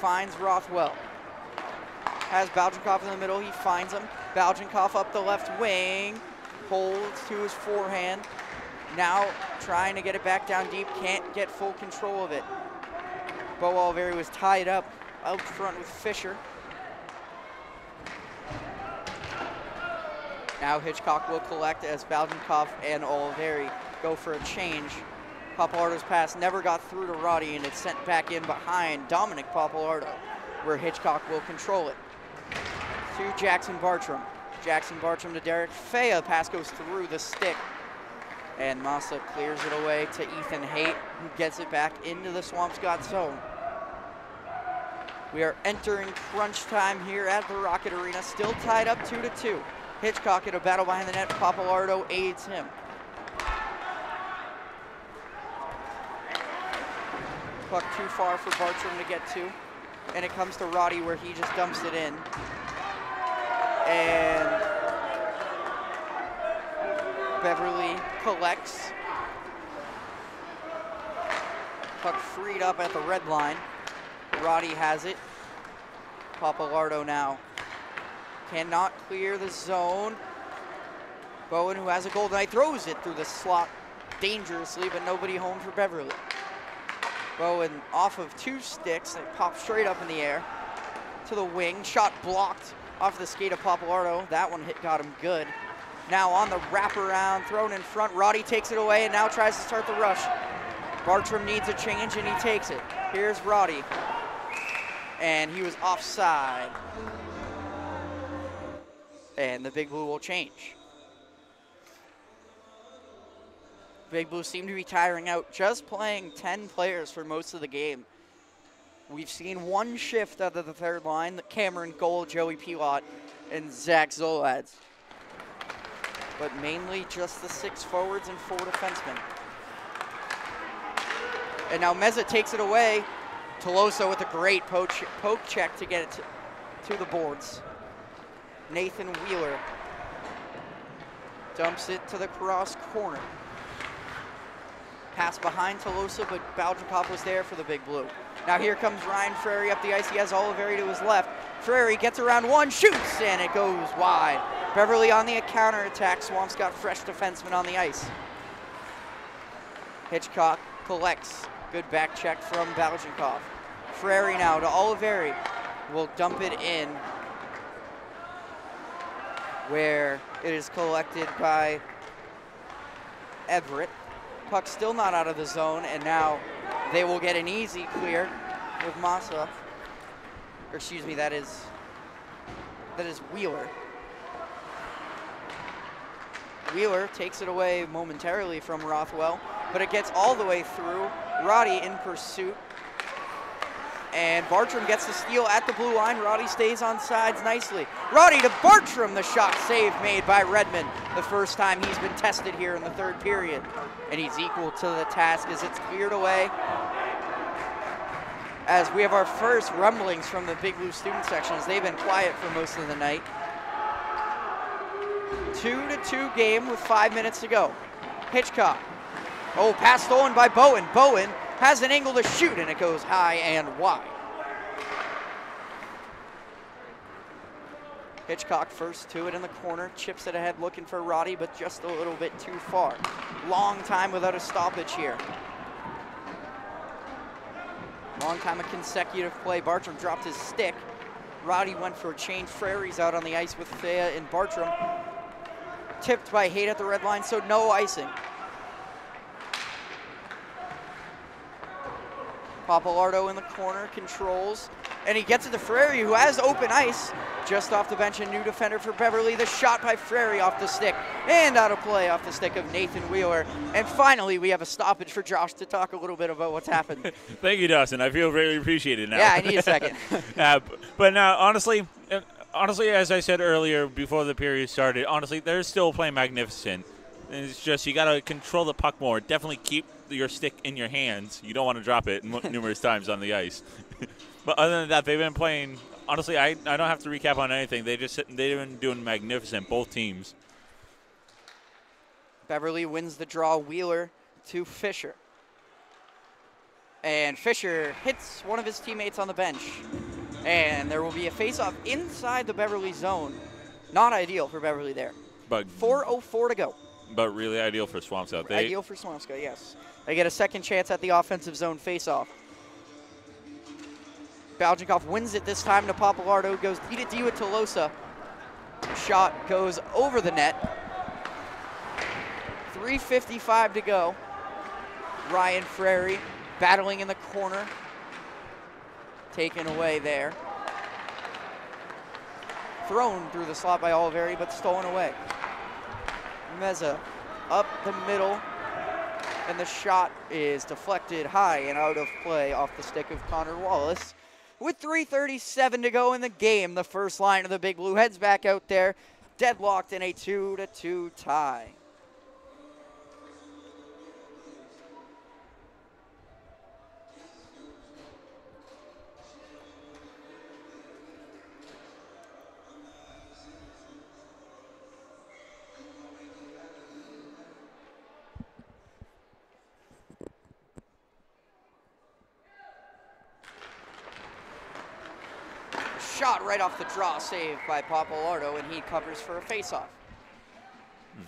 finds Rothwell. Has Baljinkov in the middle, he finds him. Baljinkov up the left wing, holds to his forehand. Now trying to get it back down deep, can't get full control of it. Bo was tied up out front with Fisher. Now Hitchcock will collect as Baljinkov and Oliveri go for a change. Papalardo's pass never got through to Roddy and it's sent back in behind Dominic Papalardo, where Hitchcock will control it to Jackson Bartram. Jackson Bartram to Derek Fea. Pass goes through the stick. And Massa clears it away to Ethan Haight, who gets it back into the Swampscott zone. We are entering crunch time here at the Rocket Arena, still tied up two to two. Hitchcock in a battle behind the net. Papalardo aids him. Puck too far for Bartram to get to. And it comes to Roddy where he just dumps it in and Beverly collects. Puck freed up at the red line. Roddy has it. Papalardo now cannot clear the zone. Bowen, who has a goal tonight, throws it through the slot dangerously, but nobody home for Beverly. Bowen off of two sticks, it pops straight up in the air to the wing. Shot blocked off the skate of Papalardo. That one hit got him good. Now on the wraparound, thrown in front. Roddy takes it away and now tries to start the rush. Bartram needs a change and he takes it. Here's Roddy. And he was offside. and the Big Blue will change. Big Blue seem to be tiring out, just playing 10 players for most of the game. We've seen one shift out of the third line, Cameron Gold, Joey Pilot, and Zach Zolads. But mainly just the six forwards and four defensemen. And now Meza takes it away. Tolosa with a great poke, poke check to get it to, to the boards. Nathan Wheeler dumps it to the cross corner. Pass behind Tolosa, but Baljinkov was there for the big blue. Now here comes Ryan Frary up the ice. He has Oliveri to his left. Frary gets around one, shoots, and it goes wide. Beverly on the counterattack. Swampscott fresh defensemen on the ice. Hitchcock collects. Good back check from Baljinkov. Frary now to Oliveri. Will dump it in where it is collected by Everett. Puck still not out of the zone, and now they will get an easy clear with Massa. Or excuse me, that is that is Wheeler. Wheeler takes it away momentarily from Rothwell, but it gets all the way through. Roddy in pursuit. And Bartram gets the steal at the blue line. Roddy stays on sides nicely. Roddy to Bartram, the shot save made by Redmond. The first time he's been tested here in the third period. And he's equal to the task as it's cleared away. As we have our first rumblings from the Big Blue student sections. They've been quiet for most of the night. Two to two game with five minutes to go. Hitchcock. Oh, pass stolen by Bowen. Bowen has an angle to shoot, and it goes high and wide. Hitchcock first to it in the corner, chips it ahead looking for Roddy, but just a little bit too far. Long time without a stoppage here. Long time of consecutive play. Bartram dropped his stick. Roddy went for a change. Frary's out on the ice with Fea and Bartram. Tipped by Haight at the red line, so no icing. Papalardo in the corner controls, and he gets it to Frary, who has open ice. Just off the bench, a new defender for Beverly. The shot by Frary off the stick, and out of play off the stick of Nathan Wheeler. And finally, we have a stoppage for Josh to talk a little bit about what's happened. Thank you, Dawson. I feel very appreciated now. Yeah, I need a second. uh, but now, honestly, uh, honestly, as I said earlier before the period started, honestly, they're still playing magnificent. It's just you got to control the puck more. Definitely keep your stick in your hands. You don't want to drop it numerous times on the ice. but other than that, they've been playing. Honestly, I, I don't have to recap on anything. They just they've been doing magnificent. Both teams. Beverly wins the draw. Wheeler to Fisher. And Fisher hits one of his teammates on the bench. And there will be a face-off inside the Beverly zone. Not ideal for Beverly there. But 4.04 to go. But really ideal for Swampscott. They, ideal for Swampscott, yes. They get a second chance at the offensive zone face-off. Baljinkov wins it this time to Papalardo, goes D to D with Tolosa. Shot goes over the net. 3.55 to go. Ryan Frary battling in the corner. Taken away there. Thrown through the slot by Oliveri, but stolen away. Meza up the middle, and the shot is deflected high and out of play off the stick of Connor Wallace. With 3.37 to go in the game, the first line of the Big Blue heads back out there, deadlocked in a 2 to 2 tie. Shot right off the draw, saved by Papalardo, and he covers for a faceoff.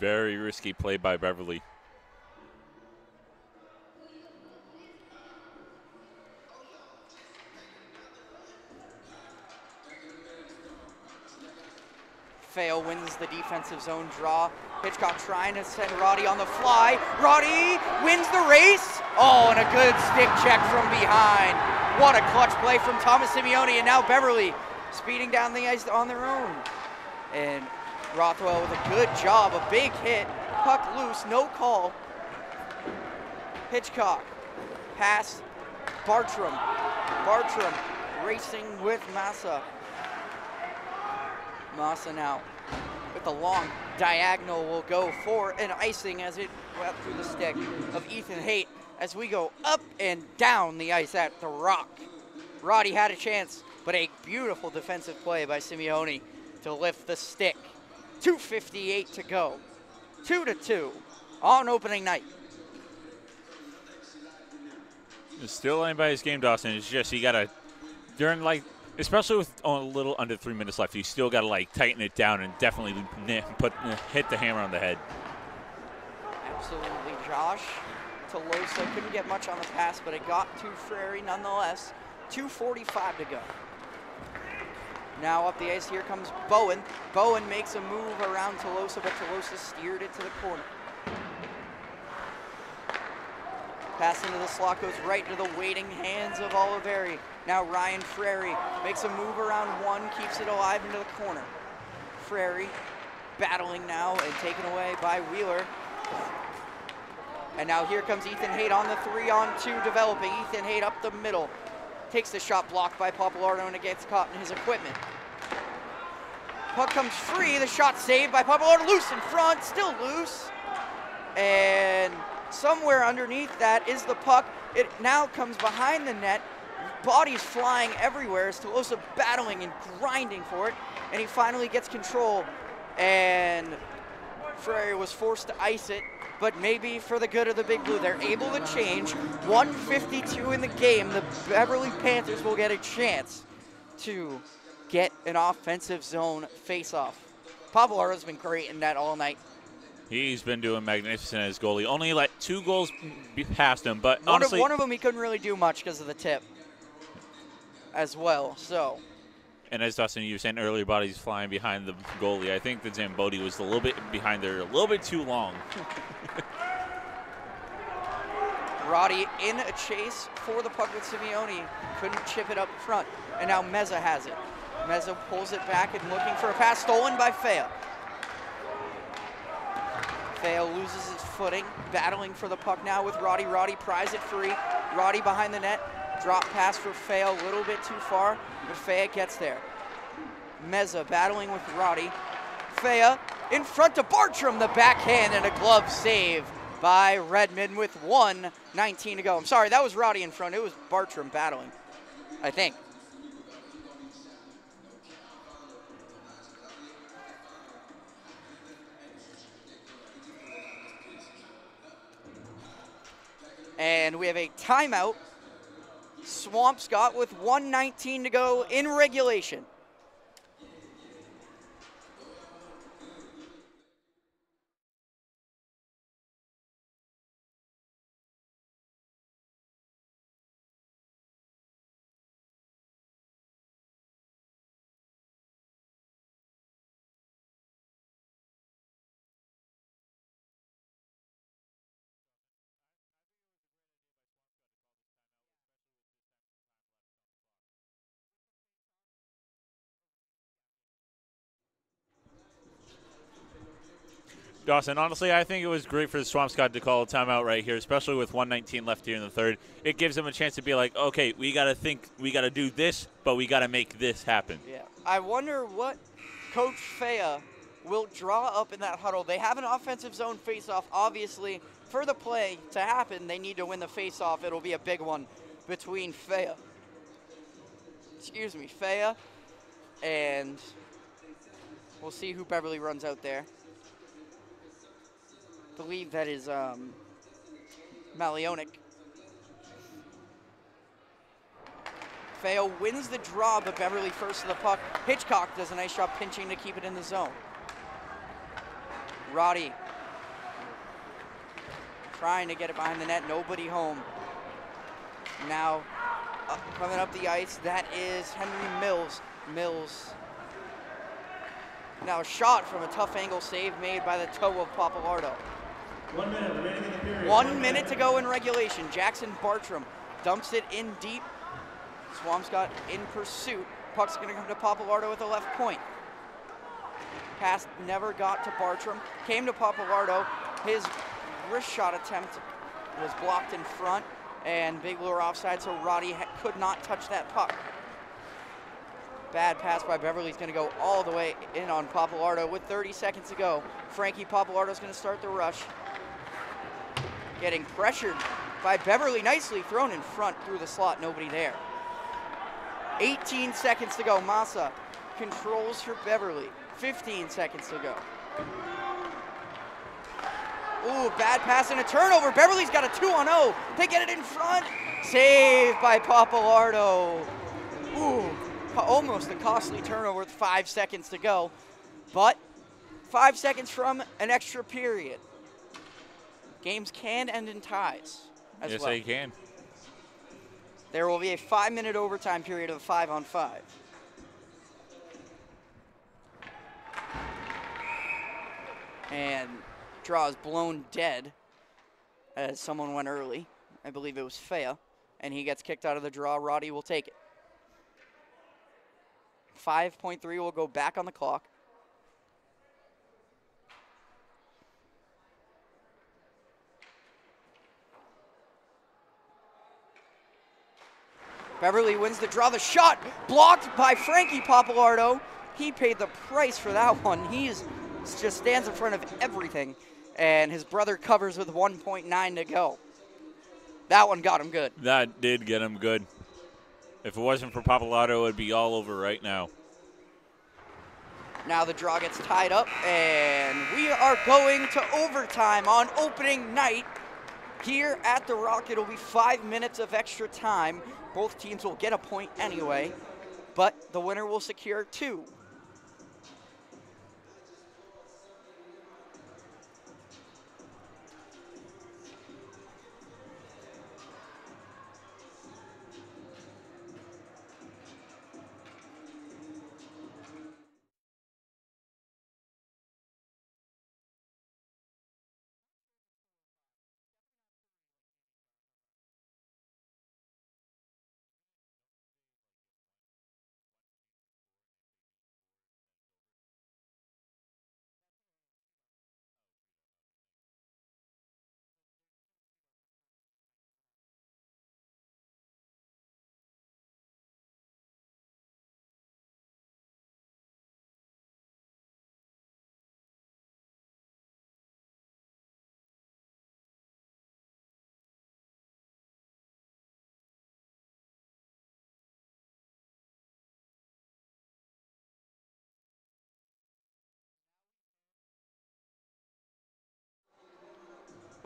Very risky play by Beverly. Fea wins the defensive zone draw. Hitchcock trying to send Roddy on the fly. Roddy wins the race. Oh, and a good stick check from behind. What a clutch play from Thomas Simeone, and now Beverly speeding down the ice on their own. And Rothwell with a good job, a big hit. Puck loose, no call. Hitchcock, pass, Bartram. Bartram racing with Massa. Massa now with the long diagonal will go for an icing as it went through the stick of Ethan Haight as we go up and down the ice at the rock. Roddy had a chance, but a beautiful defensive play by Simeone to lift the stick. 2.58 to go. 2 to 2 on opening night. It's still anybody's game, Dawson. It's just you gotta during like especially with a little under three minutes left, you still gotta like tighten it down and definitely put hit the hammer on the head. Absolutely, Josh. Tolosa couldn't get much on the pass, but it got to Frary nonetheless. 2.45 to go. Now up the ice, here comes Bowen. Bowen makes a move around Tolosa, but Tolosa steered it to the corner. Pass into the slot goes right into the waiting hands of Oliveri. Now Ryan Frary makes a move around one, keeps it alive into the corner. Frary battling now and taken away by Wheeler. And now here comes Ethan Haight on the three on two developing. Ethan Haight up the middle. Takes the shot blocked by Papalardo and it gets caught in his equipment. Puck comes free. The shot saved by Papalardo. Loose in front. Still loose. And somewhere underneath that is the puck. It now comes behind the net. Bodies flying everywhere. Tolosa battling and grinding for it. And he finally gets control. And Frary was forced to ice it but maybe for the good of the Big Blue. They're able to change. 152 in the game. The Beverly Panthers will get a chance to get an offensive zone face-off. Pavlar has been great in that all night. He's been doing magnificent as goalie. Only like two goals past him, but one honestly, of, one of them he couldn't really do much because of the tip as well. So and as Dustin, you were saying earlier, bodies flying behind the goalie. I think the Zamboni was a little bit behind there, a little bit too long. Roddy in a chase for the puck with Simeone. Couldn't chip it up front. And now Meza has it. Meza pulls it back and looking for a pass stolen by Fea. Fea loses his footing, battling for the puck now with Roddy. Roddy pries it free. Roddy behind the net. Drop pass for Fea a little bit too far, but Fea gets there. Meza battling with Roddy. Fea in front of Bartram, the backhand and a glove save by Redmond with 119 to go. I'm sorry, that was Roddy in front. It was Bartram battling, I think. And we have a timeout Swampscott with 119 to go in regulation. Dawson, honestly, I think it was great for the Swampscott to call a timeout right here, especially with 119 left here in the third. It gives them a chance to be like, okay, we got to think, we got to do this, but we got to make this happen. Yeah. I wonder what Coach Fea will draw up in that huddle. They have an offensive zone faceoff. Obviously, for the play to happen, they need to win the faceoff. It'll be a big one between Fea, excuse me, Fea, and we'll see who Beverly runs out there believe that is um, Malionic. Fea wins the draw, but Beverly first to the puck. Hitchcock does a nice job pinching to keep it in the zone. Roddy trying to get it behind the net, nobody home. Now up, coming up the ice, that is Henry Mills. Mills now a shot from a tough angle save made by the toe of Papalardo. One minute remaining in the period. One, One minute, to go in regulation. Jackson Bartram dumps it in deep. Swampscott in pursuit. Puck's going to come to Papalardo with a left point. Pass never got to Bartram. Came to Papalardo. His wrist shot attempt was blocked in front, and Big Blue are offside, so Roddy could not touch that puck. Bad pass by Beverly going to go all the way in on Papalardo with 30 seconds to go. Frankie Papalardo is going to start the rush. Getting pressured by Beverly, nicely thrown in front through the slot, nobody there. 18 seconds to go. Massa controls for Beverly. 15 seconds to go. Ooh, bad pass and a turnover. Beverly's got a 2 on 0. They get it in front. Saved by Papalardo. Ooh, almost a costly turnover with five seconds to go. But five seconds from an extra period. Games can end in ties as yes, well. they can. There will be a five minute overtime period of five on five. And draw is blown dead as someone went early. I believe it was Fea. And he gets kicked out of the draw. Roddy will take it. 5.3 will go back on the clock. Beverly wins the draw. The shot blocked by Frankie Papalardo. He paid the price for that one. He just stands in front of everything, and his brother covers with 1.9 to go. That one got him good. That did get him good. If it wasn't for Papalardo, it would be all over right now. Now the draw gets tied up, and we are going to overtime on opening night here at the Rock. It'll be five minutes of extra time. Both teams will get a point anyway, but the winner will secure two.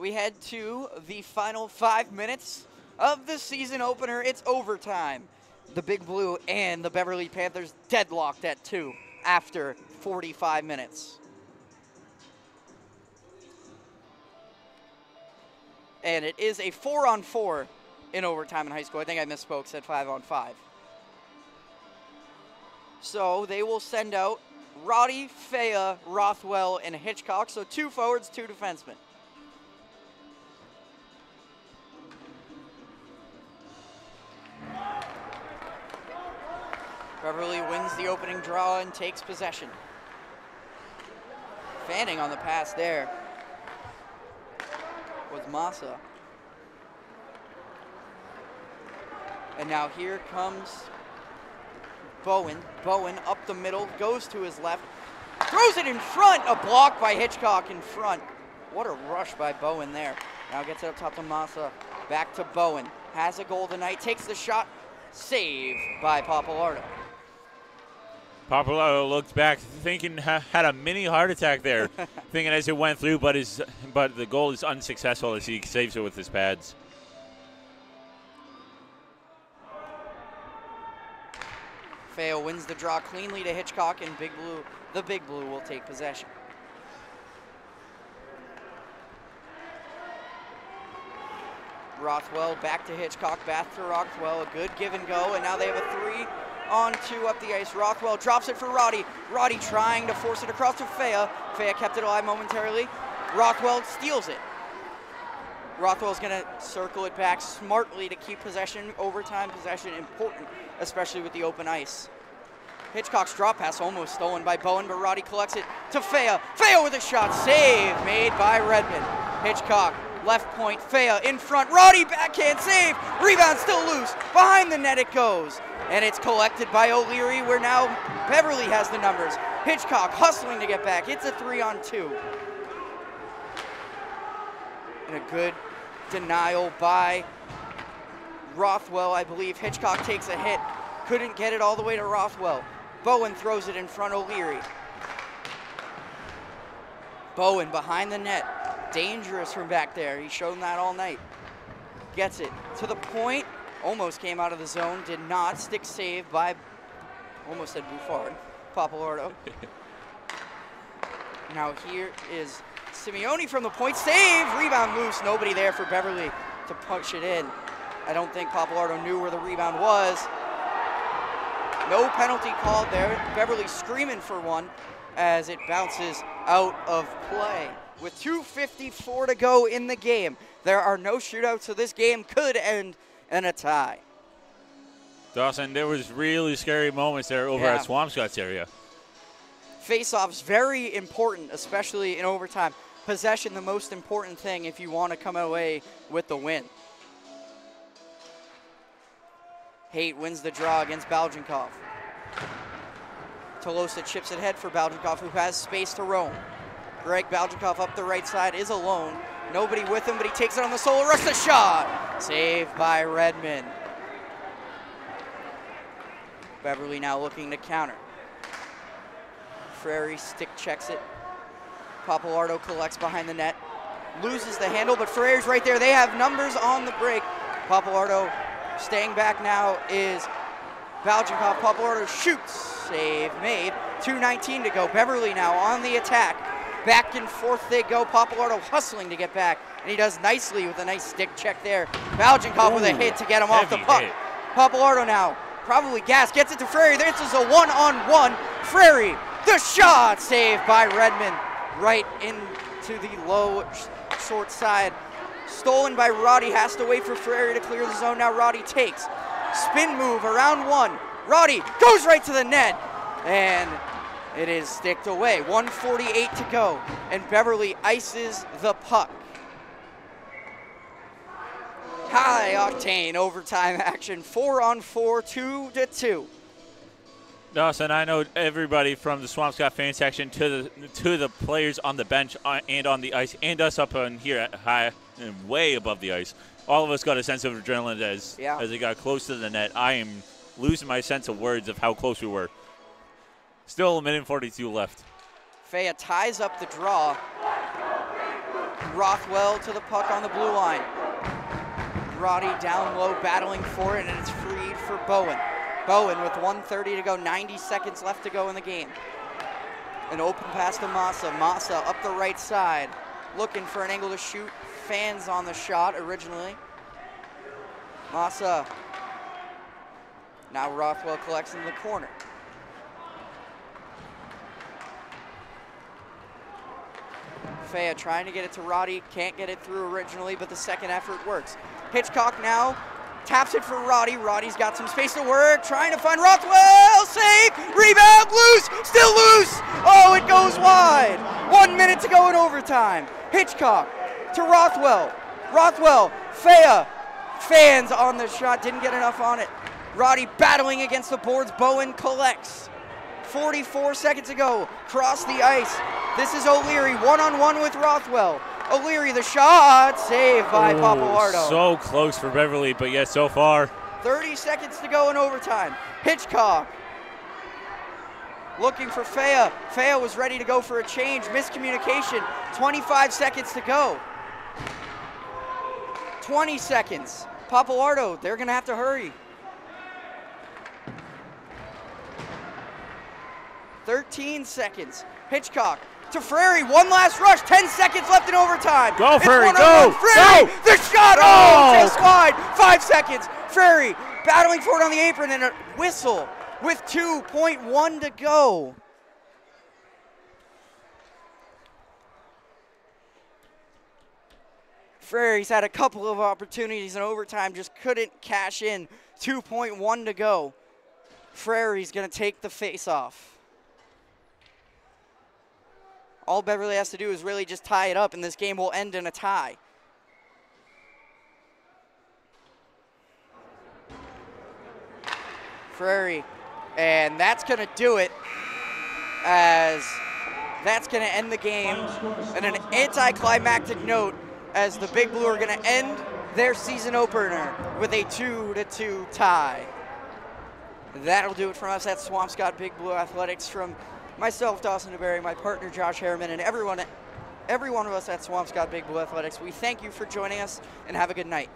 We head to the final five minutes of the season opener. It's overtime. The Big Blue and the Beverly Panthers deadlocked at two after 45 minutes. And it is a four on four in overtime in high school. I think I misspoke, said five on five. So they will send out Roddy, Fea, Rothwell, and Hitchcock. So two forwards, two defensemen. Beverly wins the opening draw and takes possession. Fanning on the pass there was Massa. And now here comes Bowen. Bowen up the middle, goes to his left, throws it in front. A block by Hitchcock in front. What a rush by Bowen there. Now gets it up top to Massa. Back to Bowen. Has a goal tonight. Takes the shot. Save by Papalardo. Papalardo looked back, thinking had a mini heart attack there, thinking as it went through, but his but the goal is unsuccessful as he saves it with his pads. Fea wins the draw cleanly to Hitchcock, and Big Blue, the Big Blue, will take possession. Rothwell back to Hitchcock, back to Rothwell, a good give and go, and now they have a three on two up the ice. Rothwell drops it for Roddy. Roddy trying to force it across to Fea. Fea kept it alive momentarily. Rothwell steals it. Rothwell's going to circle it back smartly to keep possession, overtime possession important, especially with the open ice. Hitchcock's drop pass almost stolen by Bowen, but Roddy collects it to Fea. Fea with a shot, save made by Redmond. Hitchcock, left point, Fea in front, Roddy backhand save, rebound still loose, behind the net it goes. And it's collected by O'Leary, where now Beverly has the numbers. Hitchcock hustling to get back, it's a three on two. And a good denial by Rothwell, I believe. Hitchcock takes a hit, couldn't get it all the way to Rothwell. Bowen throws it in front O'Leary. Bowen behind the net. Dangerous from back there. He's shown that all night. Gets it to the point. Almost came out of the zone. Did not. Stick save by, almost said Buffard, Papalardo. now here is Simeone from the point. Save! Rebound loose. Nobody there for Beverly to punch it in. I don't think Papalardo knew where the rebound was. No penalty called there. Beverly screaming for one as it bounces out of play. With 2.54 to go in the game, there are no shootouts, so this game could end in a tie. Dawson, there was really scary moments there over Yeah. at Swampscott's area. Face-offs very important, especially in overtime. Possession, the most important thing if you want to come away with the win. Haight wins the draw against Baljinkov. Tolosa chips it ahead for Baljinkov, who has space to roam. Greg Baljinkov up the right side is alone. Nobody with him, but he takes it on the solo rush. The shot! Saved by Redmond. Beverly now looking to counter. Frary stick checks it. Papalardo collects behind the net. Loses the handle, but Frary's right there. They have numbers on the break. Papalardo staying back now is Baljinkov. Papalardo shoots. Save made. 2.19 to go. Beverly now on the attack. Back and forth they go. Papalardo hustling to get back. And he does nicely with a nice stick check there. Baljinkov with a hit to get him off the puck. hit. Papalardo now, probably gas, gets it to Frary. This is a one-on-one. Frary, the shot saved by Redmond, right into the low short side. Stolen by Roddy, has to wait for Frary to clear the zone. Now Roddy takes. Spin move around one. Roddy goes right to the net. And it is sticked away. 148 to go. And Beverly ices the puck. High octane overtime action. Four on four, two to two. Dawson, I know everybody from the Swampscott fan section to the to the players on the bench uh, and on the ice, and us up on here at high and way above the ice. All of us got a sense of adrenaline as Yeah. as it got close to the net. I am losing my sense of words of how close we were. Still a minute and 42 left. Fea ties up the draw. Rothwell to the puck on the blue line. Roddy down low, battling for it, and it's freed for Bowen. Bowen with 130 to go, 90 seconds left to go in the game. An open pass to Massa. Massa up the right side, looking for an angle to shoot. Fans on the shot originally. Massa. Now Rothwell collects in the corner. Fea trying to get it to Roddy, can't get it through originally, but the second effort works. Hitchcock now taps it for Roddy. Roddy's got some space to work, trying to find Rothwell. Save, rebound, loose, still loose. Oh, it goes wide. One minute to go in overtime. Hitchcock to Rothwell. Rothwell, Fea, fans on the shot, didn't get enough on it. Roddy battling against the boards. Bowen collects. 44 seconds ago, cross the ice. This is O'Leary, one-on-one with Rothwell. O'Leary, the shot, saved by Oh, Papalardo. So close for Beverly, but yet so far. 30 seconds to go in overtime. Hitchcock looking for Fea. Fea was ready to go for a change. Miscommunication. 25 seconds to go. 20 seconds. Papalardo, they're going to have to hurry. 13 seconds. Hitchcock to Frary. One last rush. 10 seconds left in overtime. Go, Frary, go, Frary, go. the shot. Oh, Oh. just wide. Five seconds. Frary battling for it on the apron and a whistle with 2.1 to go. Frary's had a couple of opportunities in overtime, just couldn't cash in. 2.1 to go. Frary's going to take the face off. All Beverly has to do is really just tie it up, and this game will end in a tie. Frary, and that's going to do it as that's going to end the game. in an anticlimactic note as the Big Blue are going to end their season opener with a 2 to 2 tie. That'll do it from us at Swampscott Big Blue Athletics. From myself, Dawson DeBerry, my partner Josh Harriman, and everyone, every one of us at Swampscott Big Blue Athletics, we thank you for joining us and have a good night.